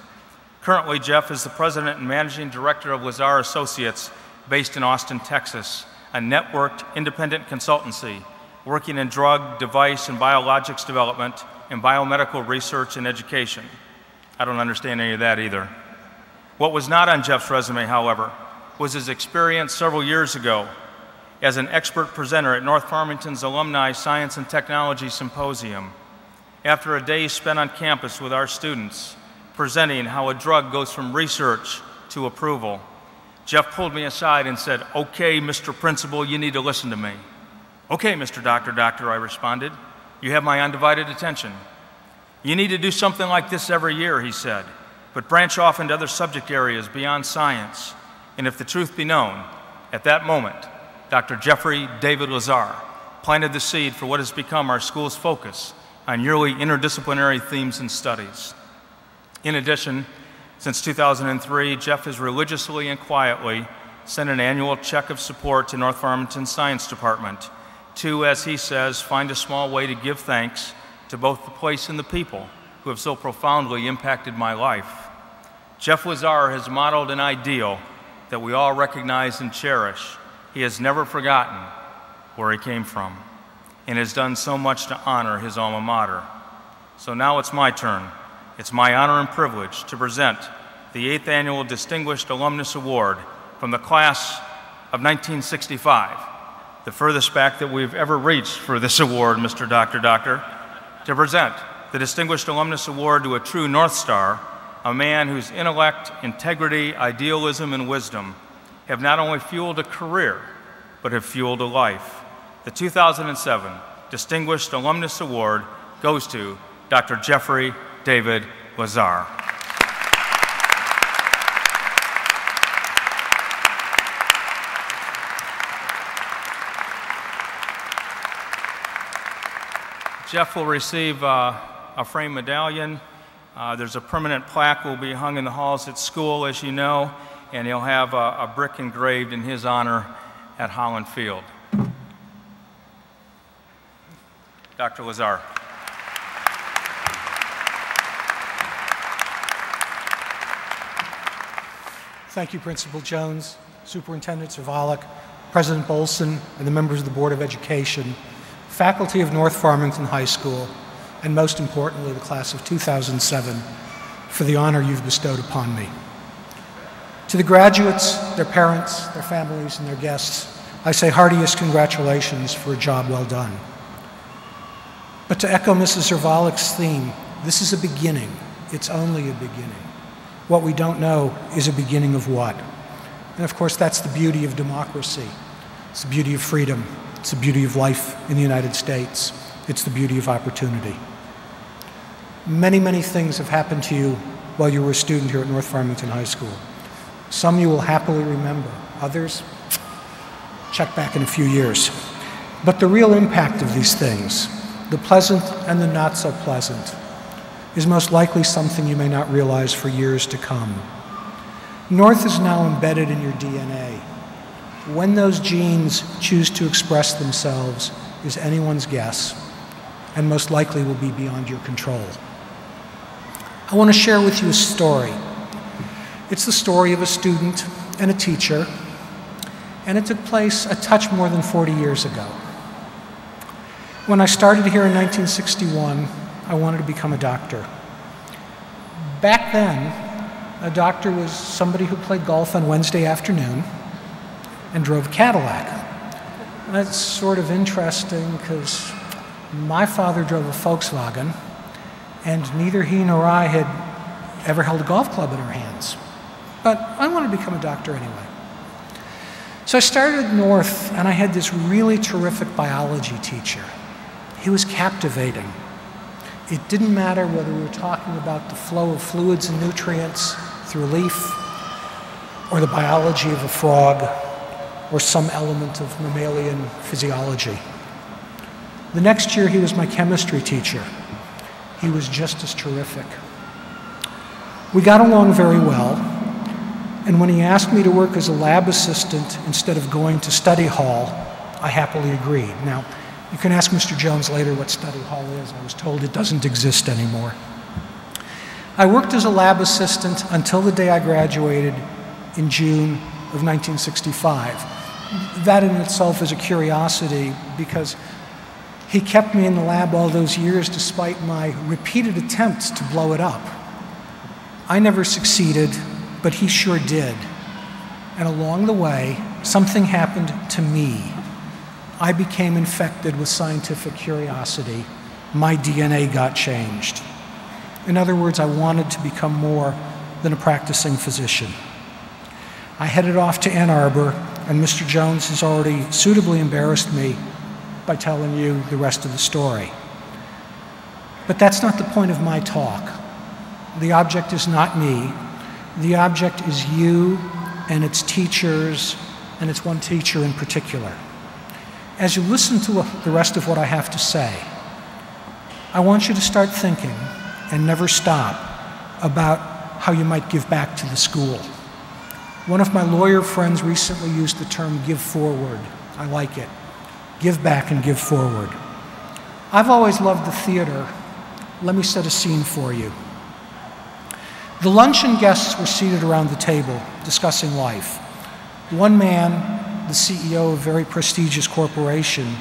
Currently, Jeff is the president and managing director of Lazar Associates, based in Austin, Texas, a networked independent consultancy working in drug, device, and biologics development and biomedical research and education. I don't understand any of that either. What was not on Jeff's resume, however, was his experience several years ago as an expert presenter at North Farmington's Alumni Science and Technology Symposium. After a day spent on campus with our students, presenting how a drug goes from research to approval, Jeff pulled me aside and said, Okay, Mr. Principal, you need to listen to me. Okay, Mr. Doctor, Doctor, I responded. You have my undivided attention. You need to do something like this every year, he said but branch off into other subject areas beyond science. And if the truth be known, at that moment, Dr. Jeffrey David Lazar planted the seed for what has become our school's focus on yearly interdisciplinary themes and studies. In addition, since 2003, Jeff has religiously and quietly sent an annual check of support to North Farmington Science Department to, as he says, find a small way to give thanks to both the place and the people who have so profoundly impacted my life. Jeff Lazar has modeled an ideal that we all recognize and cherish. He has never forgotten where he came from and has done so much to honor his alma mater. So now it's my turn. It's my honor and privilege to present the eighth annual Distinguished Alumnus Award from the class of 1965, the furthest back that we've ever reached for this award, Mr. Doctor Doctor, to present the Distinguished Alumnus Award to a true North Star, a man whose intellect, integrity, idealism, and wisdom have not only fueled a career, but have fueled a life. The 2007 Distinguished Alumnus Award goes to Dr. Jeffrey David Lazar. Jeff will receive uh, a frame medallion. Uh, there's a permanent plaque will be hung in the halls at school, as you know, and he'll have a, a brick engraved in his honor at Holland Field. Dr. Lazar. Thank you, Principal Jones, Superintendent Zurvalec, President Bolson, and the members of the Board of Education, faculty of North Farmington High School, and most importantly, the class of 2007, for the honor you've bestowed upon me. To the graduates, their parents, their families, and their guests, I say heartiest congratulations for a job well done. But to echo Mrs. Zurvalec's theme, this is a beginning. It's only a beginning. What we don't know is a beginning of what? And of course, that's the beauty of democracy. It's the beauty of freedom. It's the beauty of life in the United States. It's the beauty of opportunity. Many, many things have happened to you while you were a student here at North Farmington High School. Some you will happily remember, others, check back in a few years. But the real impact of these things, the pleasant and the not so pleasant, is most likely something you may not realize for years to come. North is now embedded in your DNA. When those genes choose to express themselves is anyone's guess, and most likely will be beyond your control. I want to share with you a story. It's the story of a student and a teacher, and it took place a touch more than 40 years ago. When I started here in 1961, I wanted to become a doctor. Back then, a doctor was somebody who played golf on Wednesday afternoon and drove Cadillac. That's sort of interesting because my father drove a Volkswagen, and neither he nor I had ever held a golf club in our hands. But I wanted to become a doctor anyway. So I started North, and I had this really terrific biology teacher. He was captivating. It didn't matter whether we were talking about the flow of fluids and nutrients through a leaf, or the biology of a frog, or some element of mammalian physiology. The next year, he was my chemistry teacher. He was just as terrific. We got along very well, and when he asked me to work as a lab assistant instead of going to study hall, I happily agreed. Now, you can ask Mr. Jones later what study hall is. I was told it doesn't exist anymore. I worked as a lab assistant until the day I graduated in June of 1965. That in itself is a curiosity because he kept me in the lab all those years despite my repeated attempts to blow it up. I never succeeded, but he sure did. And along the way, something happened to me I became infected with scientific curiosity. My DNA got changed. In other words, I wanted to become more than a practicing physician. I headed off to Ann Arbor, and Mr. Jones has already suitably embarrassed me by telling you the rest of the story. But that's not the point of my talk. The object is not me. The object is you and its teachers, and its one teacher in particular as you listen to the rest of what I have to say, I want you to start thinking and never stop about how you might give back to the school. One of my lawyer friends recently used the term give forward. I like it. Give back and give forward. I've always loved the theater. Let me set a scene for you. The luncheon guests were seated around the table discussing life. One man the CEO of a very prestigious corporation,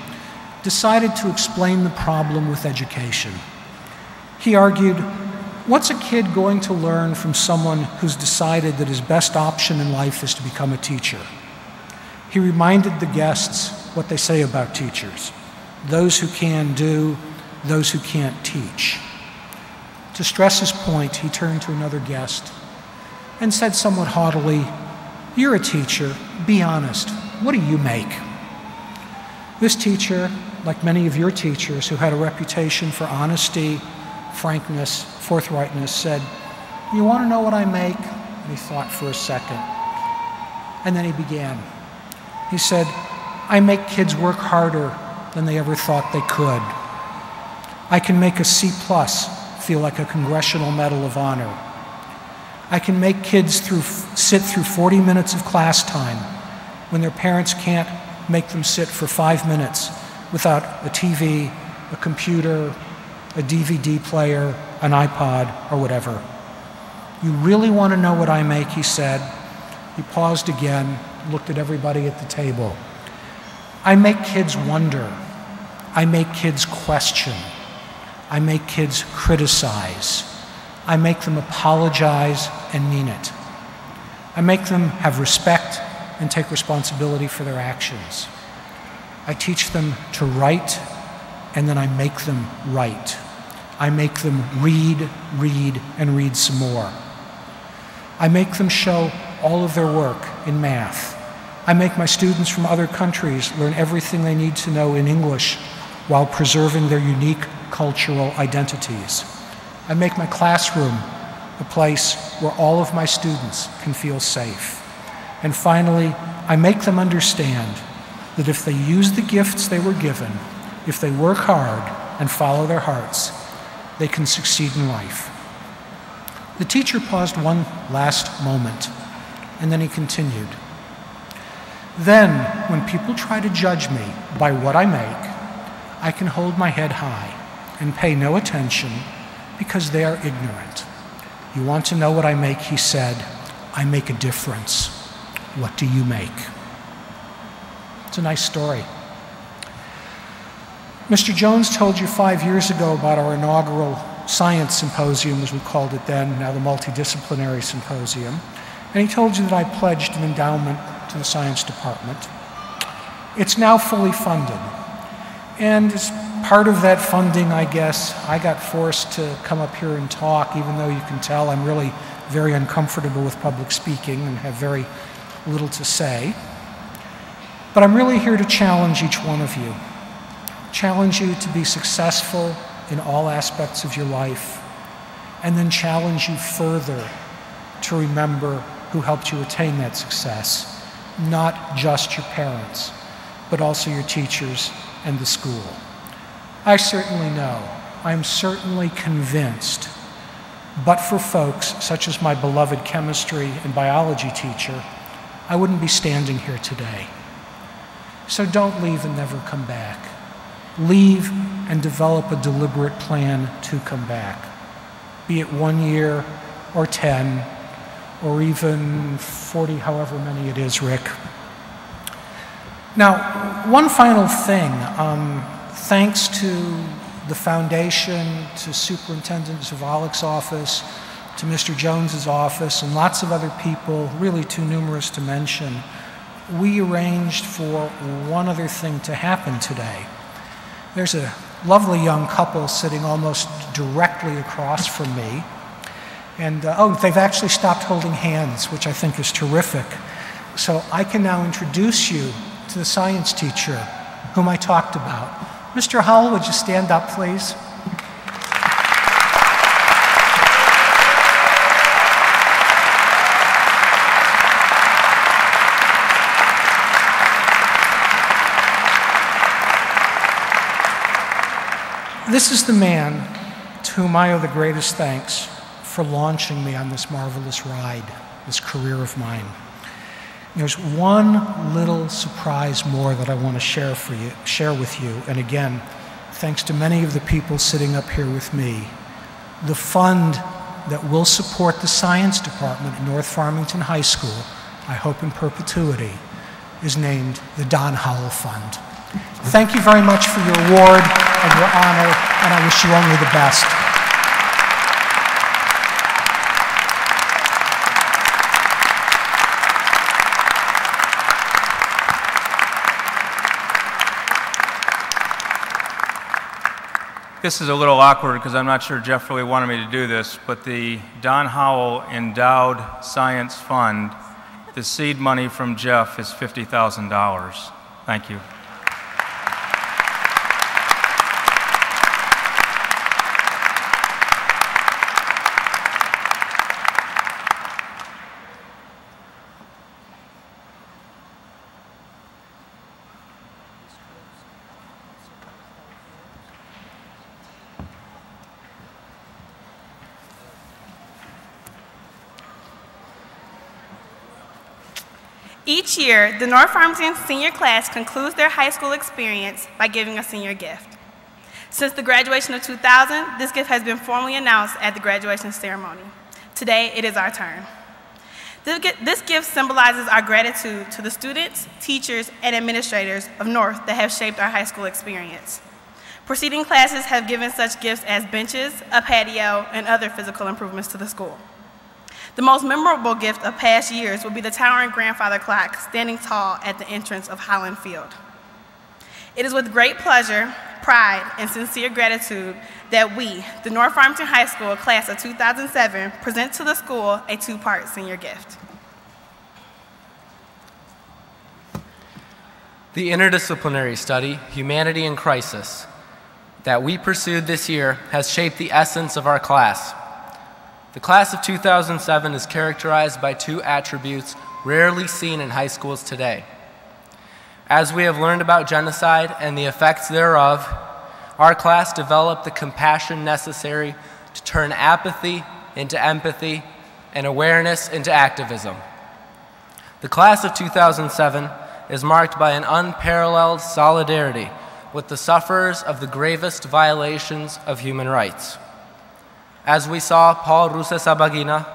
decided to explain the problem with education. He argued, What's a kid going to learn from someone who's decided that his best option in life is to become a teacher? He reminded the guests what they say about teachers those who can do, those who can't teach. To stress his point, he turned to another guest and said somewhat haughtily, You're a teacher, be honest. What do you make? This teacher, like many of your teachers who had a reputation for honesty, frankness, forthrightness, said, You want to know what I make? And he thought for a second. And then he began. He said, I make kids work harder than they ever thought they could. I can make a C plus feel like a Congressional Medal of Honor. I can make kids through, sit through 40 minutes of class time when their parents can't make them sit for five minutes without a TV, a computer, a DVD player, an iPod, or whatever. You really want to know what I make, he said. He paused again, looked at everybody at the table. I make kids wonder. I make kids question. I make kids criticize. I make them apologize and mean it. I make them have respect and take responsibility for their actions. I teach them to write, and then I make them write. I make them read, read, and read some more. I make them show all of their work in math. I make my students from other countries learn everything they need to know in English while preserving their unique cultural identities. I make my classroom a place where all of my students can feel safe. And finally, I make them understand that if they use the gifts they were given, if they work hard and follow their hearts, they can succeed in life. The teacher paused one last moment, and then he continued. Then, when people try to judge me by what I make, I can hold my head high and pay no attention because they are ignorant. You want to know what I make? He said. I make a difference. What do you make? It's a nice story. Mr. Jones told you five years ago about our inaugural science symposium, as we called it then, now the multidisciplinary symposium. And he told you that I pledged an endowment to the science department. It's now fully funded. And as part of that funding, I guess, I got forced to come up here and talk, even though you can tell I'm really very uncomfortable with public speaking and have very little to say. But I'm really here to challenge each one of you. Challenge you to be successful in all aspects of your life, and then challenge you further to remember who helped you attain that success, not just your parents, but also your teachers and the school. I certainly know, I'm certainly convinced, but for folks such as my beloved chemistry and biology teacher, I wouldn't be standing here today. So don't leave and never come back. Leave and develop a deliberate plan to come back, be it one year or 10 or even 40, however many it is, Rick. Now, one final thing. Um, thanks to the foundation, to Superintendent Zurvalec's office, to Mr. Jones's office, and lots of other people, really too numerous to mention, we arranged for one other thing to happen today. There's a lovely young couple sitting almost directly across from me. And uh, oh, they've actually stopped holding hands, which I think is terrific. So I can now introduce you to the science teacher whom I talked about. Mr. Howell, would you stand up, please? This is the man to whom I owe the greatest thanks for launching me on this marvelous ride, this career of mine. There's one little surprise more that I want to share for you, share with you. And again, thanks to many of the people sitting up here with me, the fund that will support the science department at North Farmington High School, I hope in perpetuity, is named the Don Howell Fund. Thank you very much for your award and your honor, and I wish you only the best. This is a little awkward because I'm not sure Jeff really wanted me to do this, but the Don Howell Endowed Science Fund, the seed money from Jeff is $50,000. Thank you. Each year, the North Farmington senior class concludes their high school experience by giving a senior gift. Since the graduation of 2000, this gift has been formally announced at the graduation ceremony. Today, it is our turn. This gift symbolizes our gratitude to the students, teachers, and administrators of North that have shaped our high school experience. Preceding classes have given such gifts as benches, a patio, and other physical improvements to the school. The most memorable gift of past years will be the towering grandfather clock standing tall at the entrance of Holland Field. It is with great pleasure, pride, and sincere gratitude that we, the North Farmington High School class of 2007, present to the school a two-part senior gift. The interdisciplinary study, Humanity in Crisis, that we pursued this year has shaped the essence of our class. The class of 2007 is characterized by two attributes rarely seen in high schools today. As we have learned about genocide and the effects thereof, our class developed the compassion necessary to turn apathy into empathy and awareness into activism. The class of 2007 is marked by an unparalleled solidarity with the sufferers of the gravest violations of human rights. As we saw Paul Rusesabagina,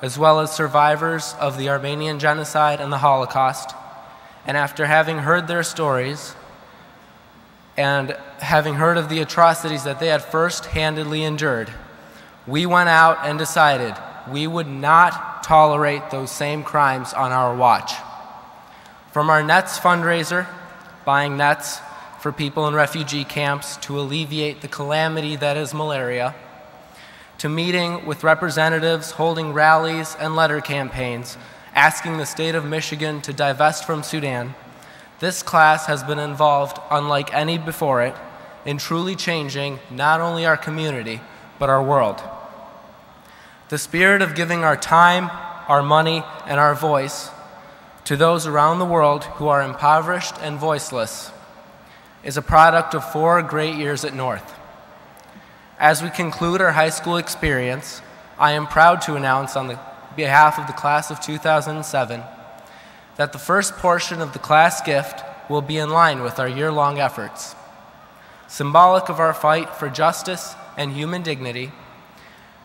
as well as survivors of the Armenian genocide and the Holocaust, and after having heard their stories and having heard of the atrocities that they had first handedly endured, we went out and decided we would not tolerate those same crimes on our watch. From our NETS fundraiser, buying nets for people in refugee camps to alleviate the calamity that is malaria, to meeting with representatives holding rallies and letter campaigns asking the state of Michigan to divest from Sudan, this class has been involved, unlike any before it, in truly changing not only our community, but our world. The spirit of giving our time, our money, and our voice to those around the world who are impoverished and voiceless is a product of four great years at North. As we conclude our high school experience, I am proud to announce on the behalf of the class of 2007 that the first portion of the class gift will be in line with our year long efforts. Symbolic of our fight for justice and human dignity,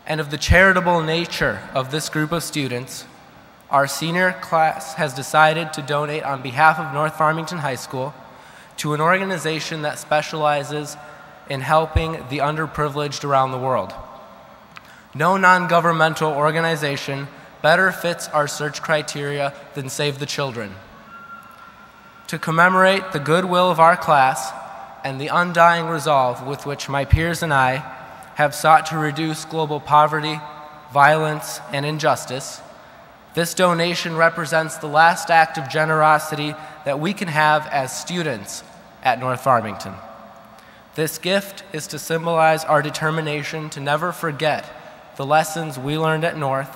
and of the charitable nature of this group of students, our senior class has decided to donate on behalf of North Farmington High School to an organization that specializes in helping the underprivileged around the world. No non governmental organization better fits our search criteria than Save the Children. To commemorate the goodwill of our class and the undying resolve with which my peers and I have sought to reduce global poverty, violence, and injustice, this donation represents the last act of generosity that we can have as students at North Farmington. This gift is to symbolize our determination to never forget the lessons we learned at North,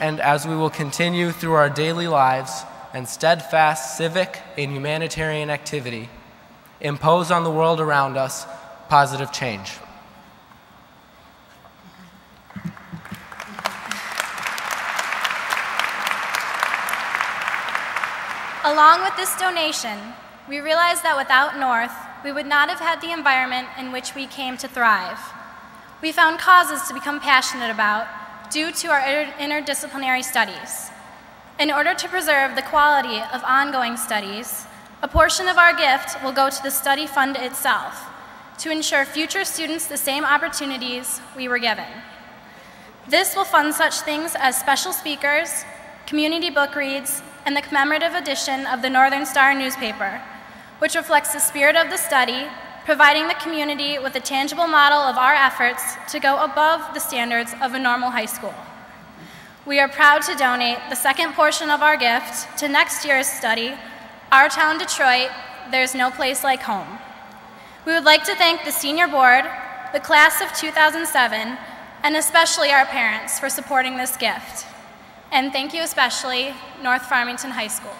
and as we will continue through our daily lives and steadfast civic and humanitarian activity, impose on the world around us positive change. Along with this donation, we realize that without North, we would not have had the environment in which we came to thrive. We found causes to become passionate about due to our interdisciplinary studies. In order to preserve the quality of ongoing studies, a portion of our gift will go to the study fund itself to ensure future students the same opportunities we were given. This will fund such things as special speakers, community book reads, and the commemorative edition of the Northern Star newspaper, which reflects the spirit of the study, providing the community with a tangible model of our efforts to go above the standards of a normal high school. We are proud to donate the second portion of our gift to next year's study, Our Town Detroit, There's No Place Like Home. We would like to thank the senior board, the class of 2007, and especially our parents for supporting this gift. And thank you especially, North Farmington High School.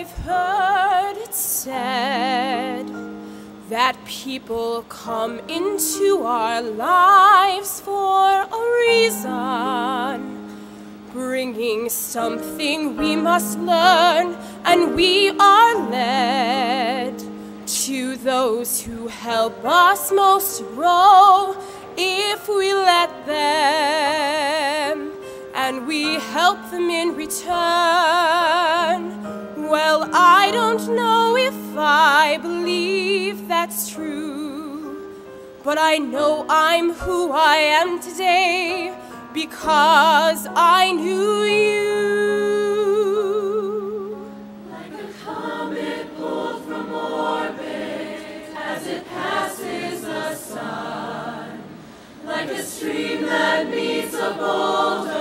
I've heard it said that people come into our lives for a reason, bringing something we must learn, and we are led to those who help us most grow if we let them, and we help them in return. I don't know if I believe that's true, but I know I'm who I am today because I knew you. Like a comet pulled from orbit as it passes the sun, like a stream that meets a boulder.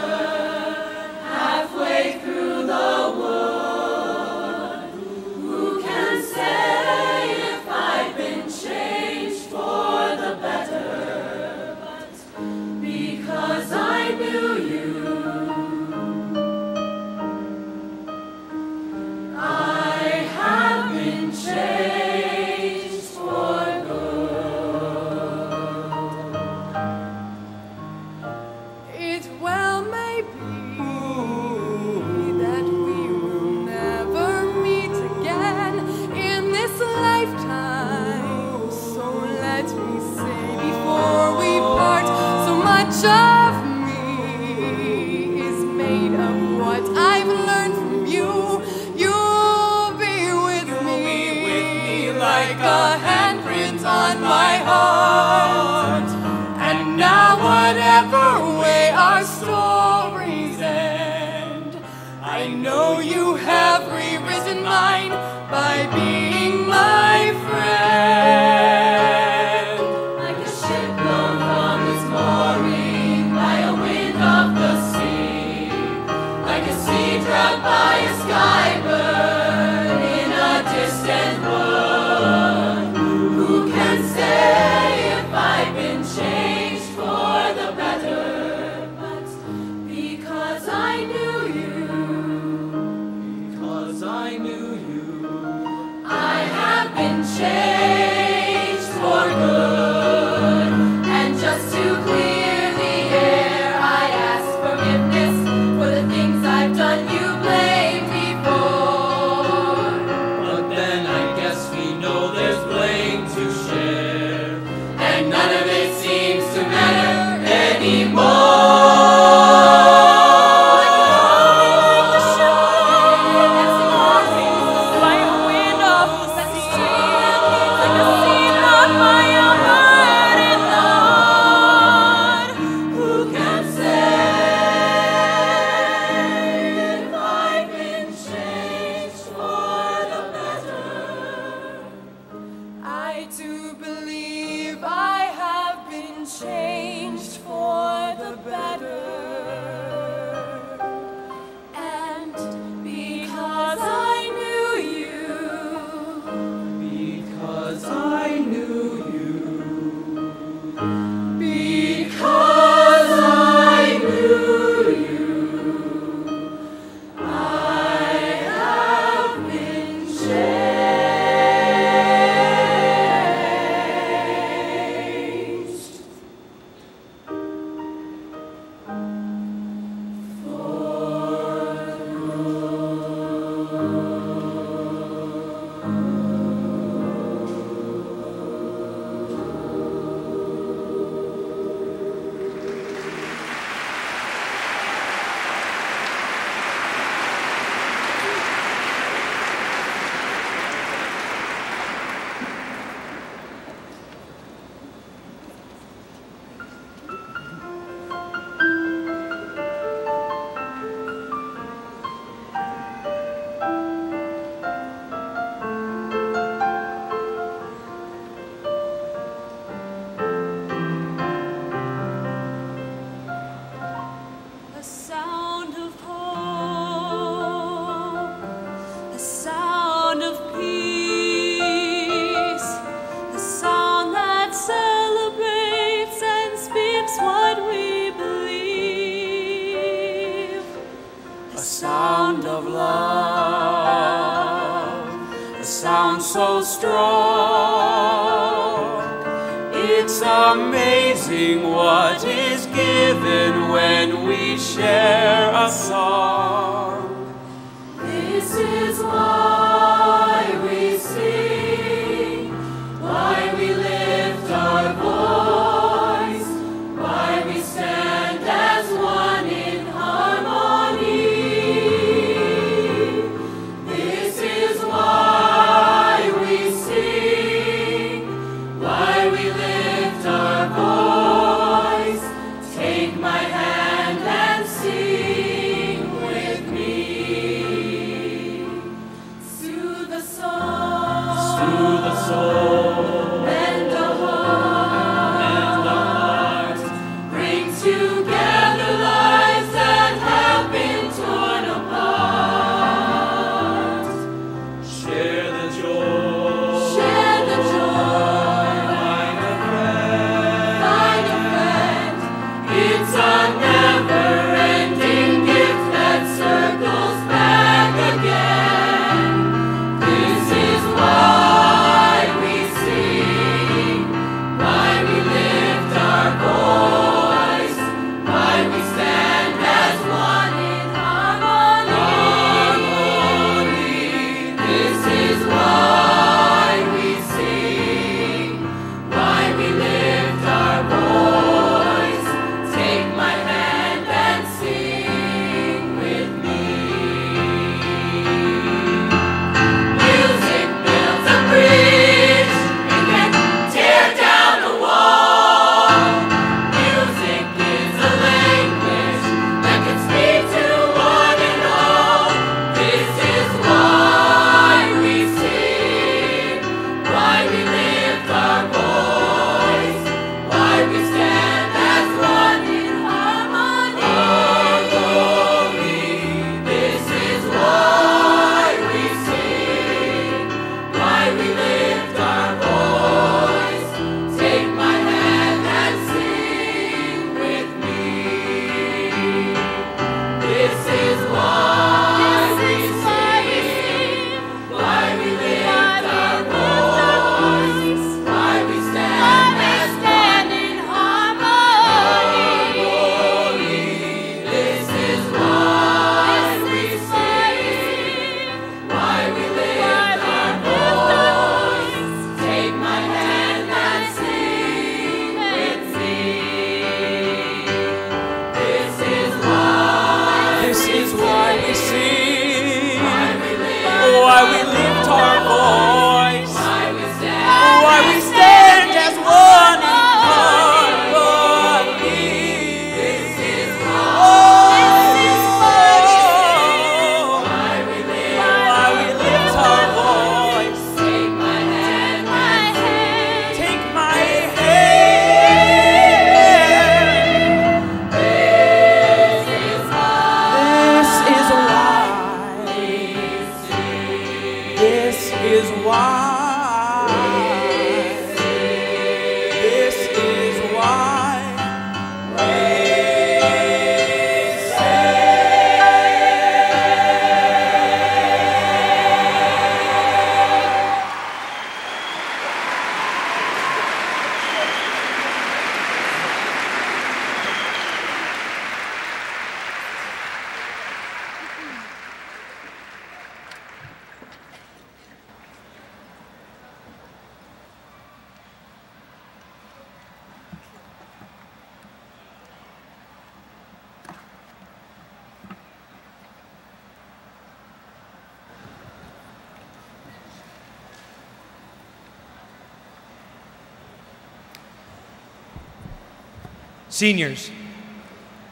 Seniors,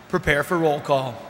prepare for roll call.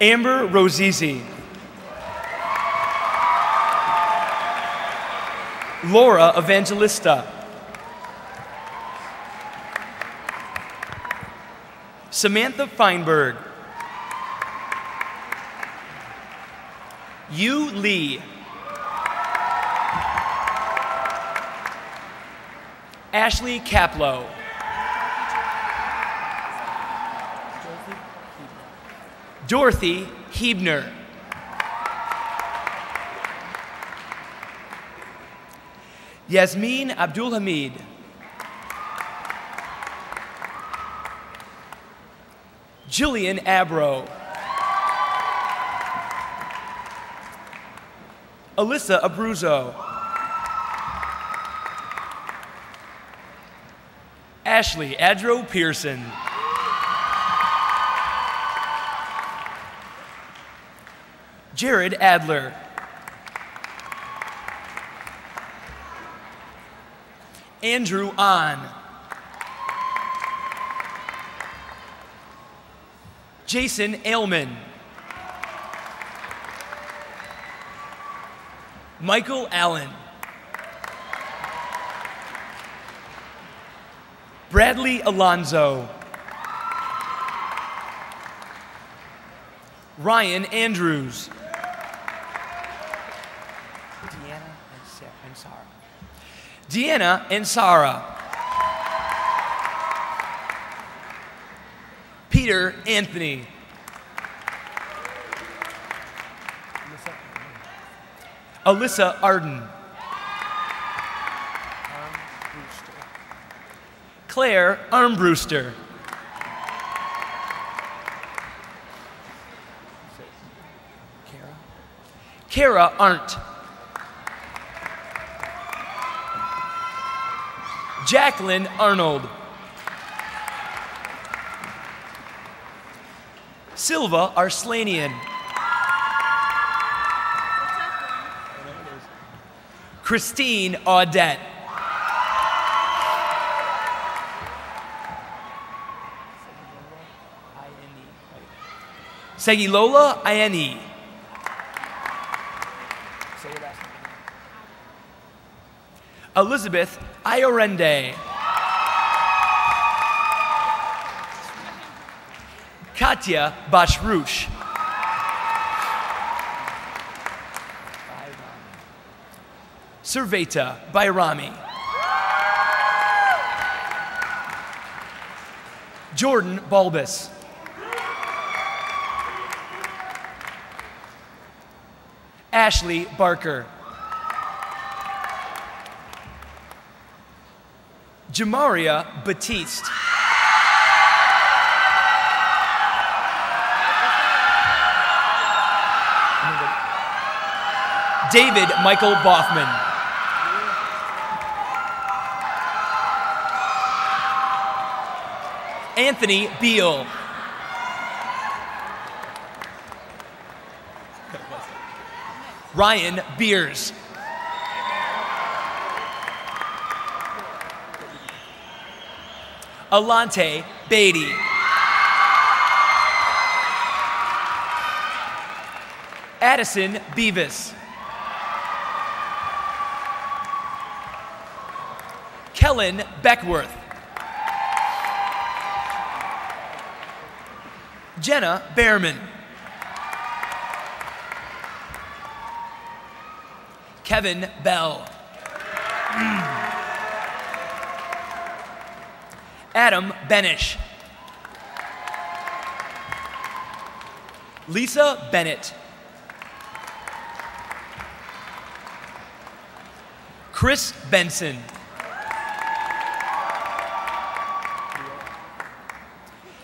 Amber Rosizi. Laura Evangelista. Samantha Feinberg. Yu Lee. Ashley Kaplow. Dorothy Hebner. Yasmin Abdul Hamid. Jillian Abro. Alyssa Abruzzo. Ashley Adro Pearson. Jared Adler. Andrew On. Jason Ailman. Michael Allen. Bradley Alonzo. Ryan Andrews. Deanna and Sarah. Peter Anthony. Alyssa Arden. Claire Armbruster. Kara Arndt. Jacqueline Arnold. Silva Arslanian. Christine Audette. Segilola Iani. Elizabeth Iorende. Katya Bashrush. Serveta Bayrami. Jordan Bulbus. Ashley Barker. Jamaria Batiste. David Michael Boffman. Anthony Beal. Ryan Beers. Alante Beatty. Addison Beavis. Kellen Beckworth. Jenna Behrman. Kevin Bell. Adam Benish. Lisa Bennett. Chris Benson.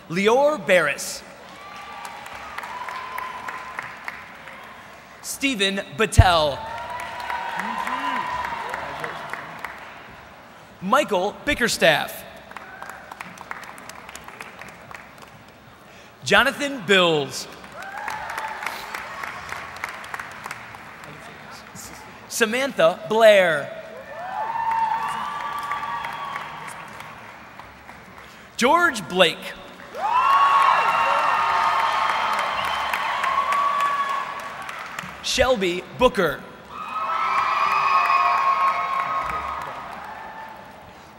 Lior Barris. Stephen Battelle. Michael Bickerstaff. Jonathan Bills. Samantha Blair. George Blake. Shelby Booker.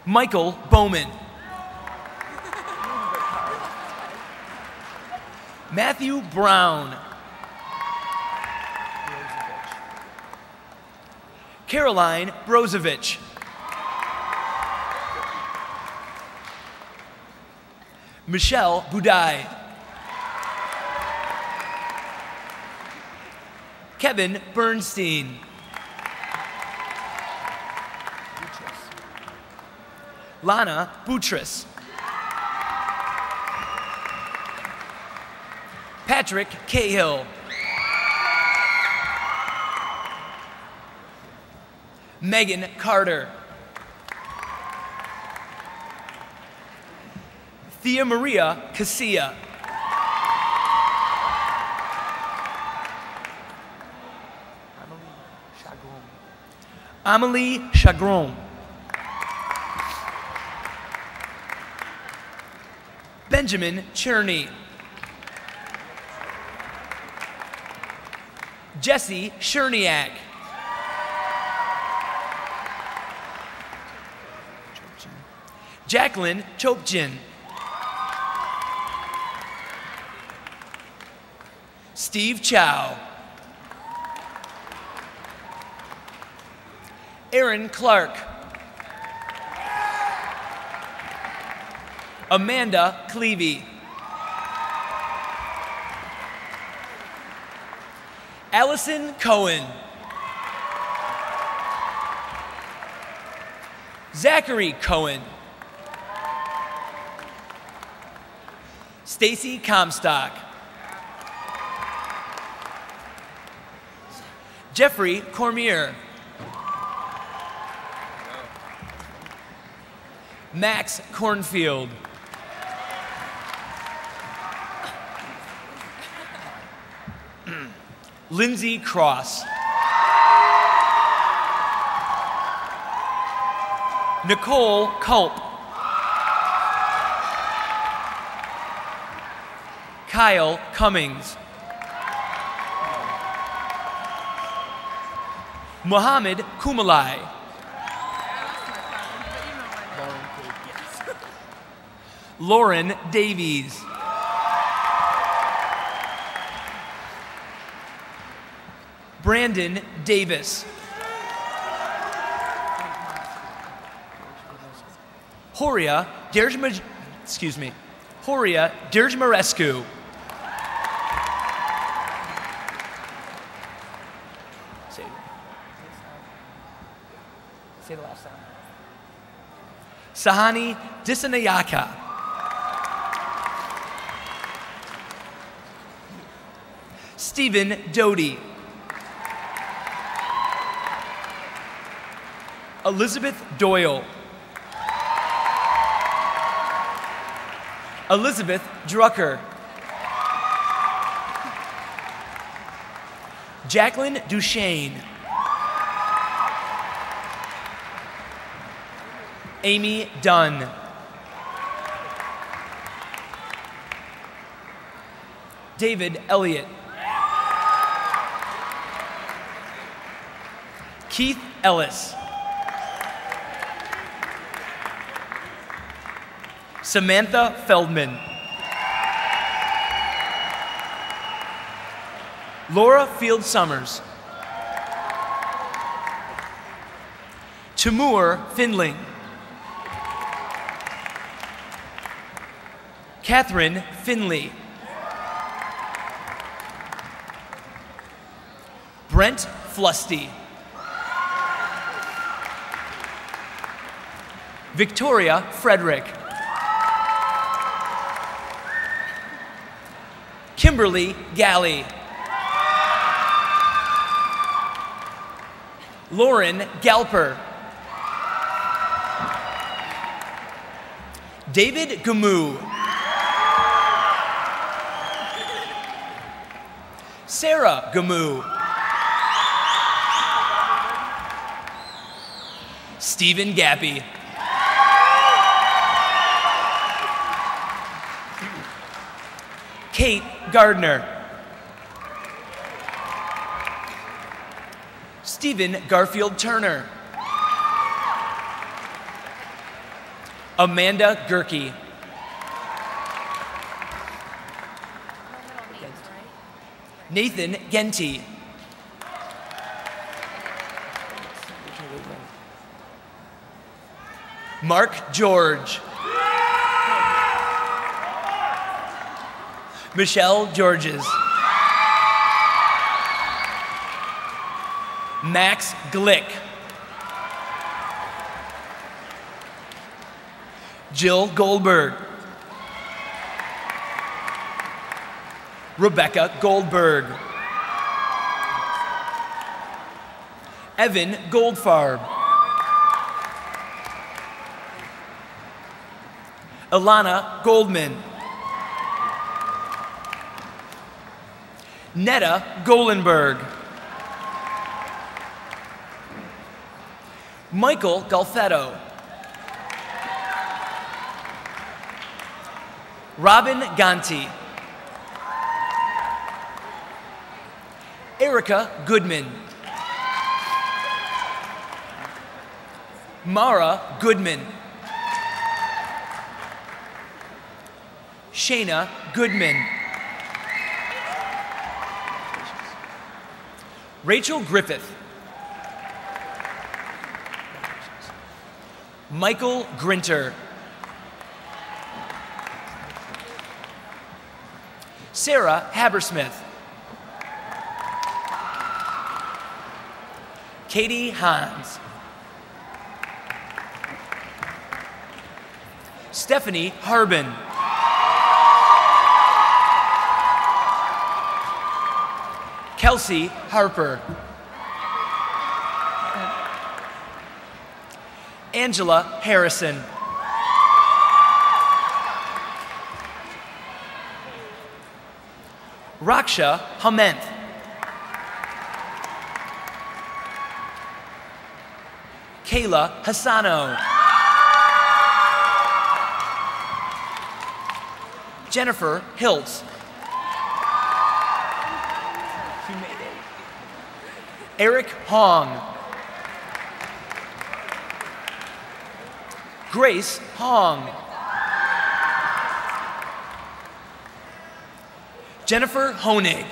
Michael Bowman. Matthew Brown. Caroline Brozovich. Michelle Budai. Kevin Bernstein. Lana Butris. Patrick Cahill. Megan Carter. Thea Maria Casilla. Amelie Chagron. Benjamin Cherney. Jesse Cherniak. Jacqueline Chopchin. Steve Chow. Aaron Clark. Amanda Clevey. Allison Cohen. Zachary Cohen. Stacy Comstock. Jeffrey Cormier. Max Cornfield. Lindsay Cross. Nicole Culp. Kyle Cummings. Muhammad Kumalai. Lauren Davies. Brandon Davis. Horia Derjma, excuse me, Horia Derjmarescu. Say, say the last time. Sahani Disanayaka. Stephen Doty. Elizabeth Doyle. Elizabeth Drucker. Jacqueline Duchesne. Amy Dunn. David Elliott. Keith Ellis. Samantha Feldman. Laura Field Summers. Timur Findling. Catherine Finley. Brent Flusty. Victoria Frederick. Kimberly Galley. Lauren Galper. David Gamu. Sarah Gamu. Stephen Gappy. Kate Gardner. Stephen Garfield Turner. Amanda Gerke. Nathan Genty. Mark George. Michelle Georges. Max Glick. Jill Goldberg. Rebecca Goldberg. Evan Goldfarb. Alana Goldman. Netta Golenberg. Michael Galfetto. Robin Ganti. Erica Goodman. Mara Goodman. Shayna Goodman. Rachel Griffith. Michael Grinter. Sarah Habersmith. Katie Hans. Stephanie Harbin. Kelsey Harper. Angela Harrison. Raksha Hamenth. Kayla Hassano. Jennifer Hiltz. Eric Hong. Grace Hong. Jennifer Honig.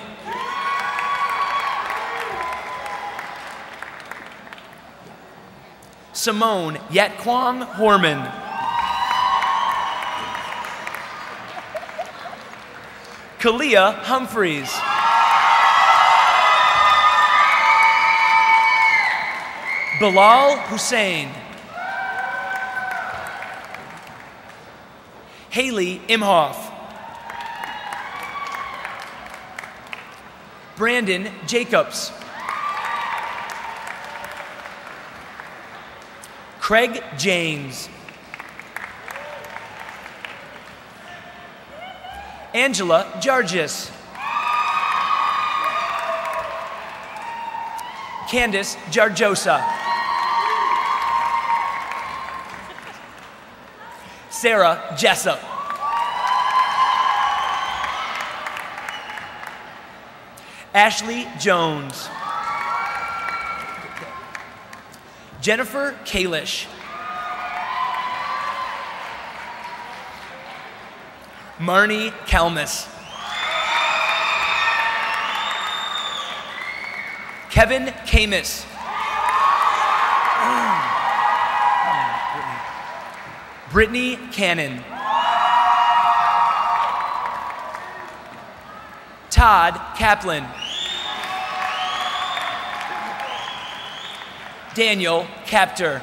Simone Yatquang Horman. Kalia Humphreys. Bilal Hussein. Haley Imhoff. Brandon Jacobs. Craig James. Angela Jargis. Candice Jarjosa. Sarah Jessup. Ashley Jones. Jennifer Kalish. Marnie Kalmus. Kevin Camus. Brittany Cannon. Todd Kaplan. Daniel Capter.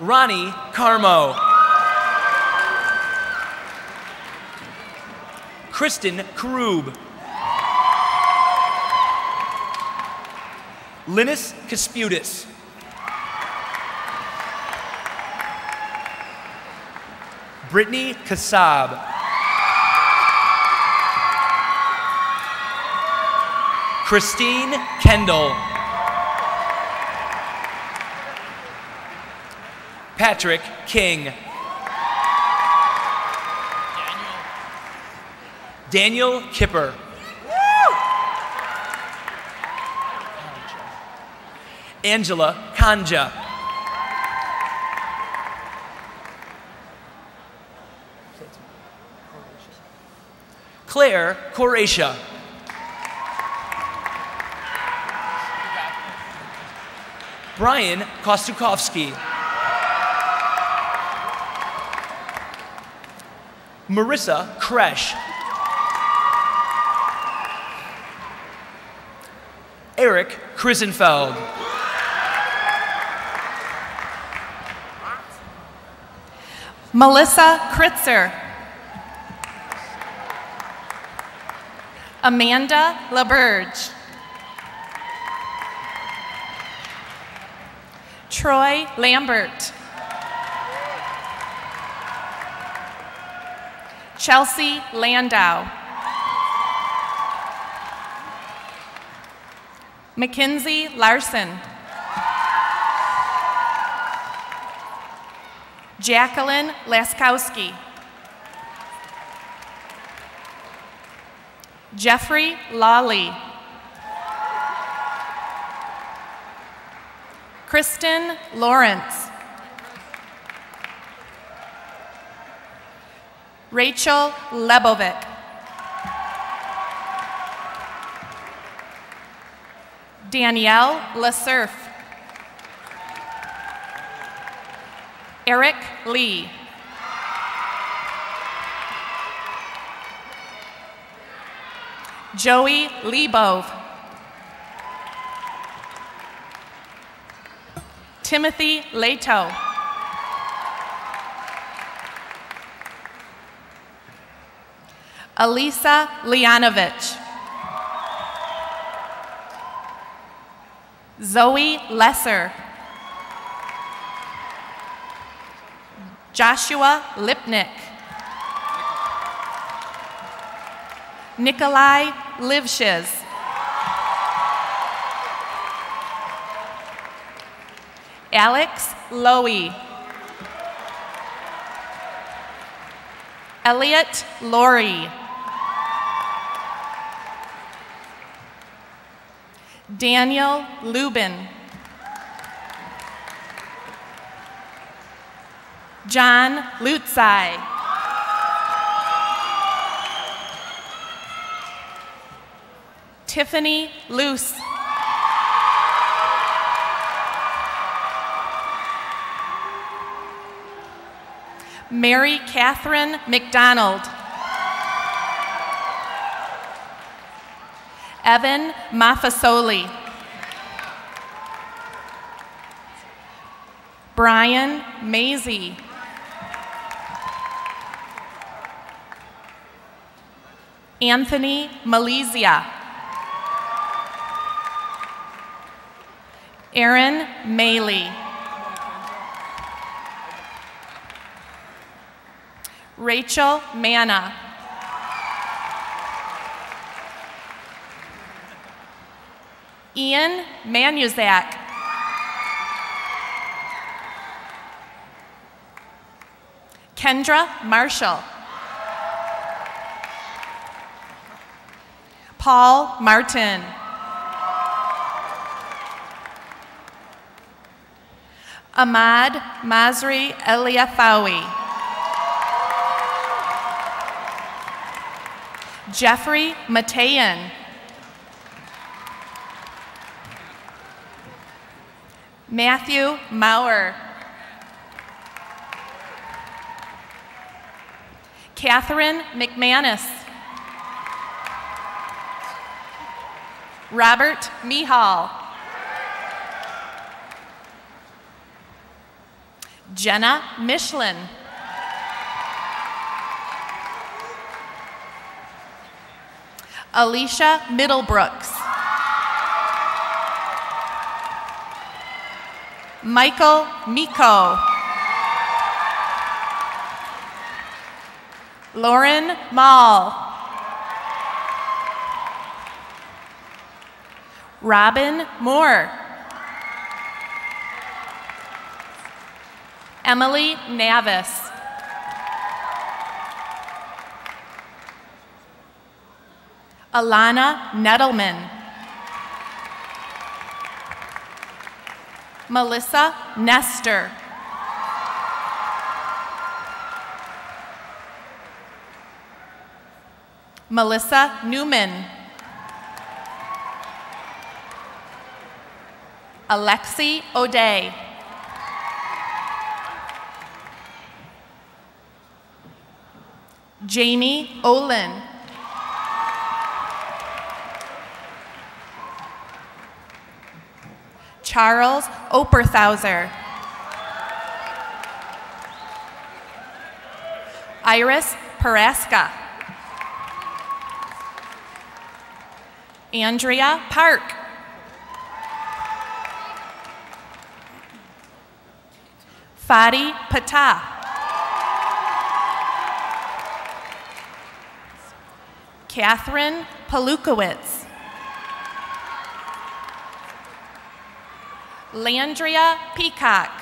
Ronnie Carmo. Kristen Karub. Linus Kasputis. Brittany Kassab. Christine Kendall. Patrick King. Daniel, Daniel Kipper. Angela Kanja. Claire Coratia. Brian Kostukovsky. Marissa Kresh. Eric Krisenfeld. Melissa Kritzer. Amanda LaBerge. Troy Lambert. Chelsea Landau. Mackenzie Larson. Jacqueline Laskowski. Jeffrey Lawley. Kristen Lawrence. Rachel Lebovic. Danielle LaSurf. Eric Lee. Joey Lebove. Timothy Leto. Elisa Lianovich. Zoe Lesser. Joshua Lipnick. Nikolai Livshiz. Alex Lowy. Elliot Laurie. Daniel Lubin. John Lutzai. Tiffany Luce. Mary Catherine McDonald. Evan Mafasoli. Brian Maisie. Anthony Malizia. Aaron Maley. Rachel Manna. Ian Manuzak. Kendra Marshall. Paul Martin. Ahmad Masri Eliafawi. Jeffrey Mateyan. Matthew Maurer. Catherine McManus. Robert Mihal. Jenna Michelin. Alicia Middlebrooks. Michael Miko. Lauren Mall. Robin Moore. Emily Navis. Alana Nettleman. Melissa Nestor. Melissa Newman. Alexi O'Day. Jamie Olin. Charles Operthauser. Iris Paraska. Andrea Park. Fadi Patah. Catherine Palukowitz. Landria Peacock.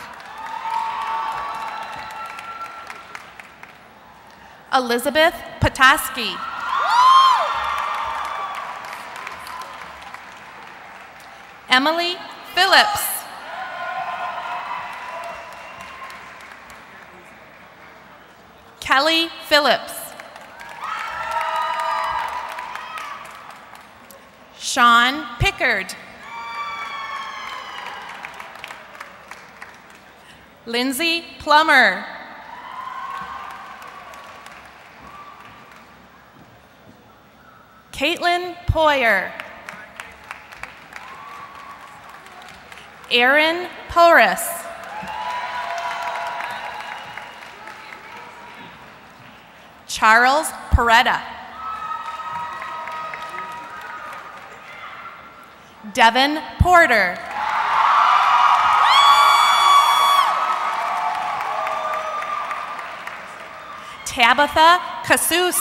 Elizabeth Petoskey. Emily Phillips. Kelly Phillips. Sean Pickard. Lindsay Plummer. Caitlin Poyer. Aaron Porras. Charles Peretta. Devin Porter. Tabitha Casus.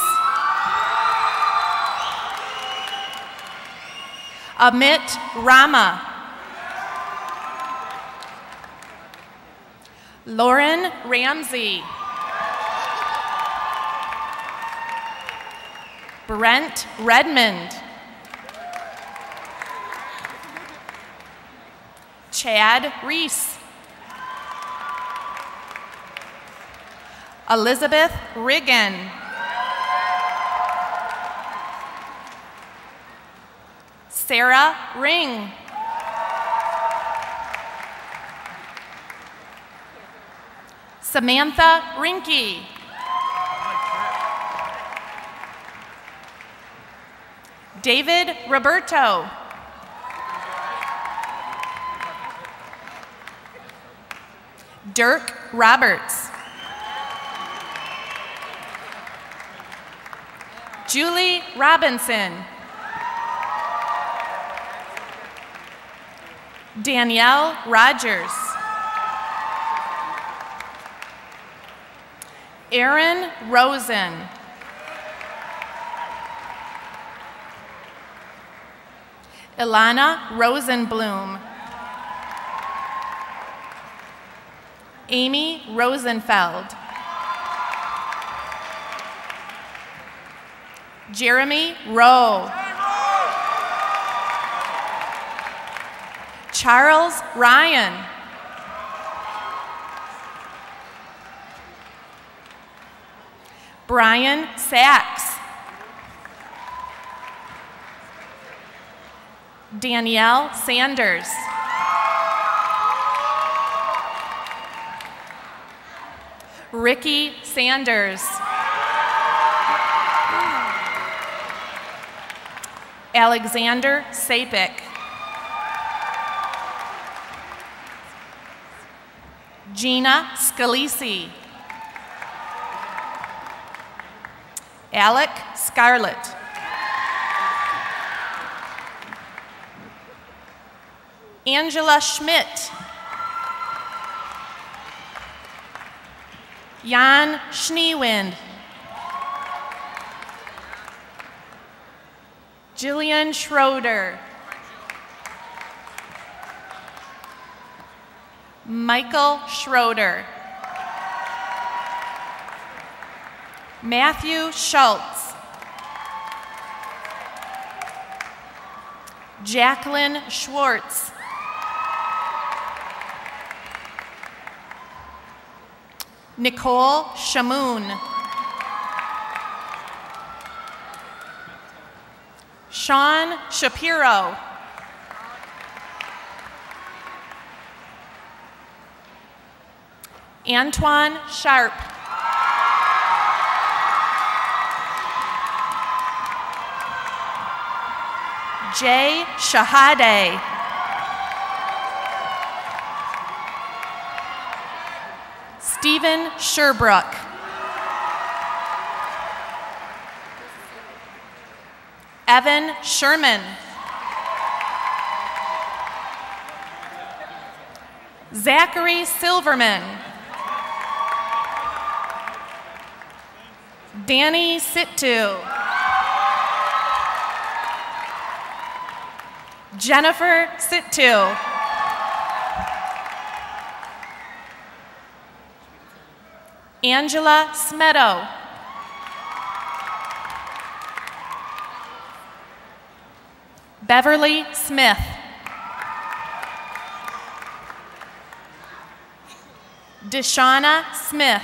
Amit Rama. Lauren Ramsey. Brent Redmond. Chad Reese. Elizabeth Riggin. Sarah Ring. Samantha Rinky. David Roberto. Dirk Roberts. Julie Robinson. Danielle Rogers. Aaron Rosen. Ilana Rosenblum. Amy Rosenfeld. Jeremy Rowe. Charles Ryan. Brian Sachs. Danielle Sanders. Ricky Sanders. Alexander Sapik. Gina Scalisi. Alec Scarlett. Angela Schmidt. Jan Schneewind. Jillian Schroeder. Michael Schroeder. Matthew Schultz. Jacqueline Schwartz. Nicole Shamoon. Sean Shapiro. Antoine Sharp. Jay Shahade. Stephen Sherbrooke. Evan Sherman. Zachary Silverman. Danny Sittu. Jennifer Sittu. Angela Smedo. Beverly Smith. Deshauna Smith.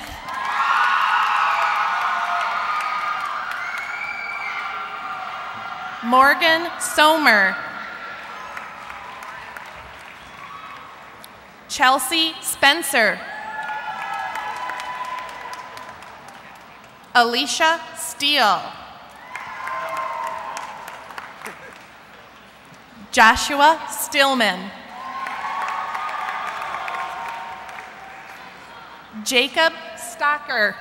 Morgan Somer. Chelsea Spencer. Alicia Steele. Joshua Stillman. Jacob Stocker.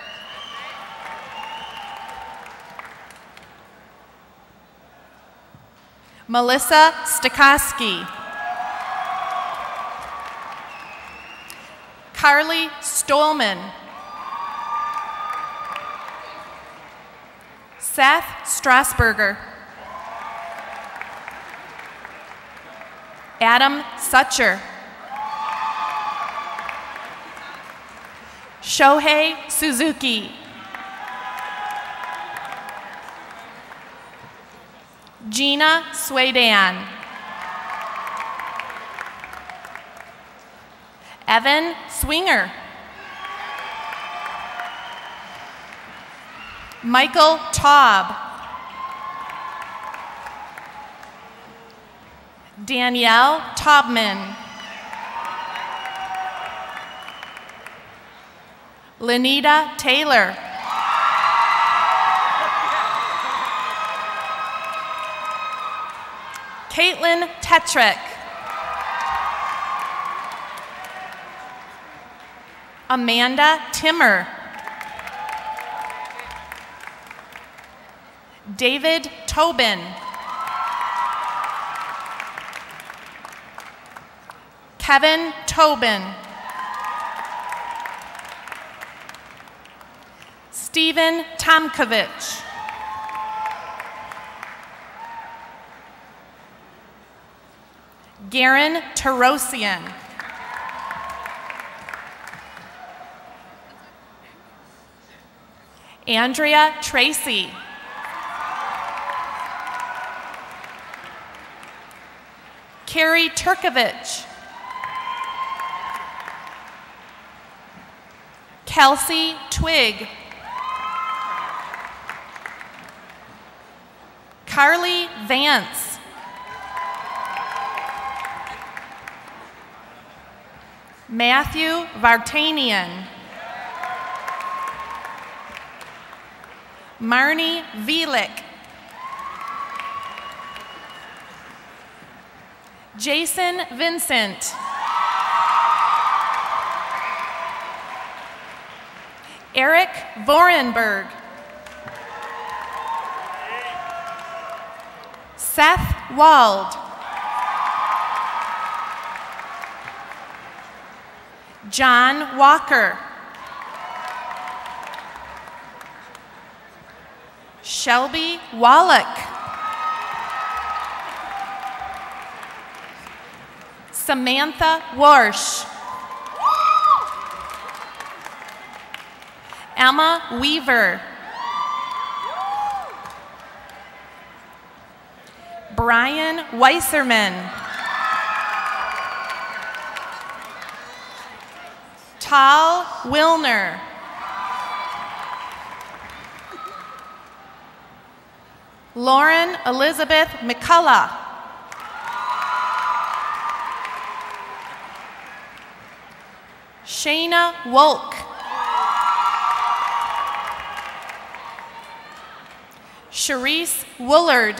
Melissa Stokowski. Carly Stolman. Seth Strasburger. Adam Sutcher. Shohei Suzuki. Gina Swadan. Evan Swinger. Michael Taub. Danielle Taubman. Lenita Taylor. Caitlin Tetrick. Amanda Timmer. David Tobin. Kevin Tobin. Stephen Tomkovich. Garen Tarosian. Andrea Tracy. Carrie Turkovich. Kelsey Twig. Carly Vance. Matthew Vartanian. Marnie Vilick. Jason Vincent. Eric Vorenberg. Seth Wald. John Walker. Shelby Wallach. Samantha Warsh. Emma Weaver. Brian Weisserman. Tal Wilner. Lauren Elizabeth McCullough. Shayna Wolk. Sharice Woolard.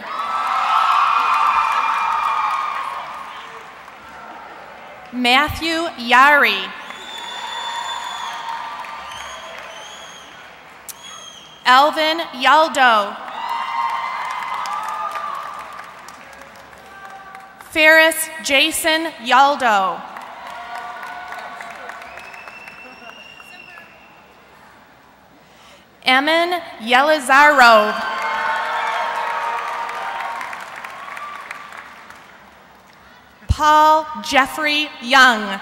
Matthew Yari. Elvin Yaldo. Ferris Jason Yaldo. Emin Yelizarov. Paul Jeffrey Young.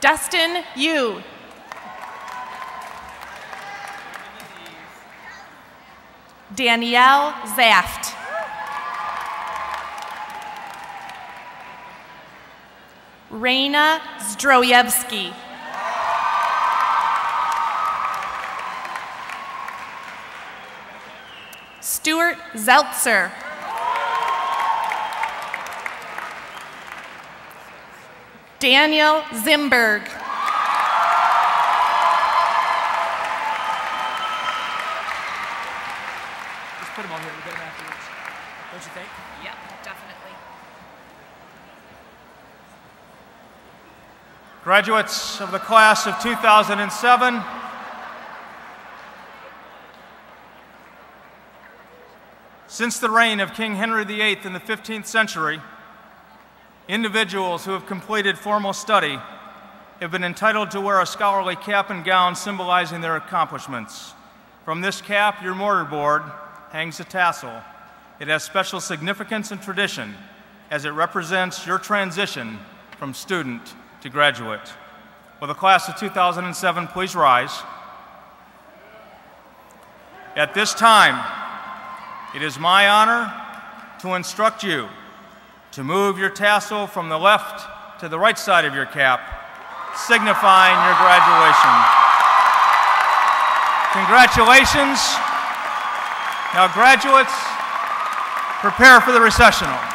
Dustin Yu. Danielle Zaft. Raina Zdroyevsky. Stuart Zeltzer. Daniel Zimberg. Just put them on here. We get them afterwards. Don't you think? Yep, definitely. Graduates of the class of 2007, since the reign of King Henry VIII in the 15th century, individuals who have completed formal study have been entitled to wear a scholarly cap and gown symbolizing their accomplishments. From this cap, your mortarboard, hangs a tassel. It has special significance and tradition as it represents your transition from student to graduate. Will the class of 2007 please rise? At this time, it is my honor to instruct you to move your tassel from the left to the right side of your cap, signifying your graduation. Congratulations. Now, graduates, prepare for the recessional.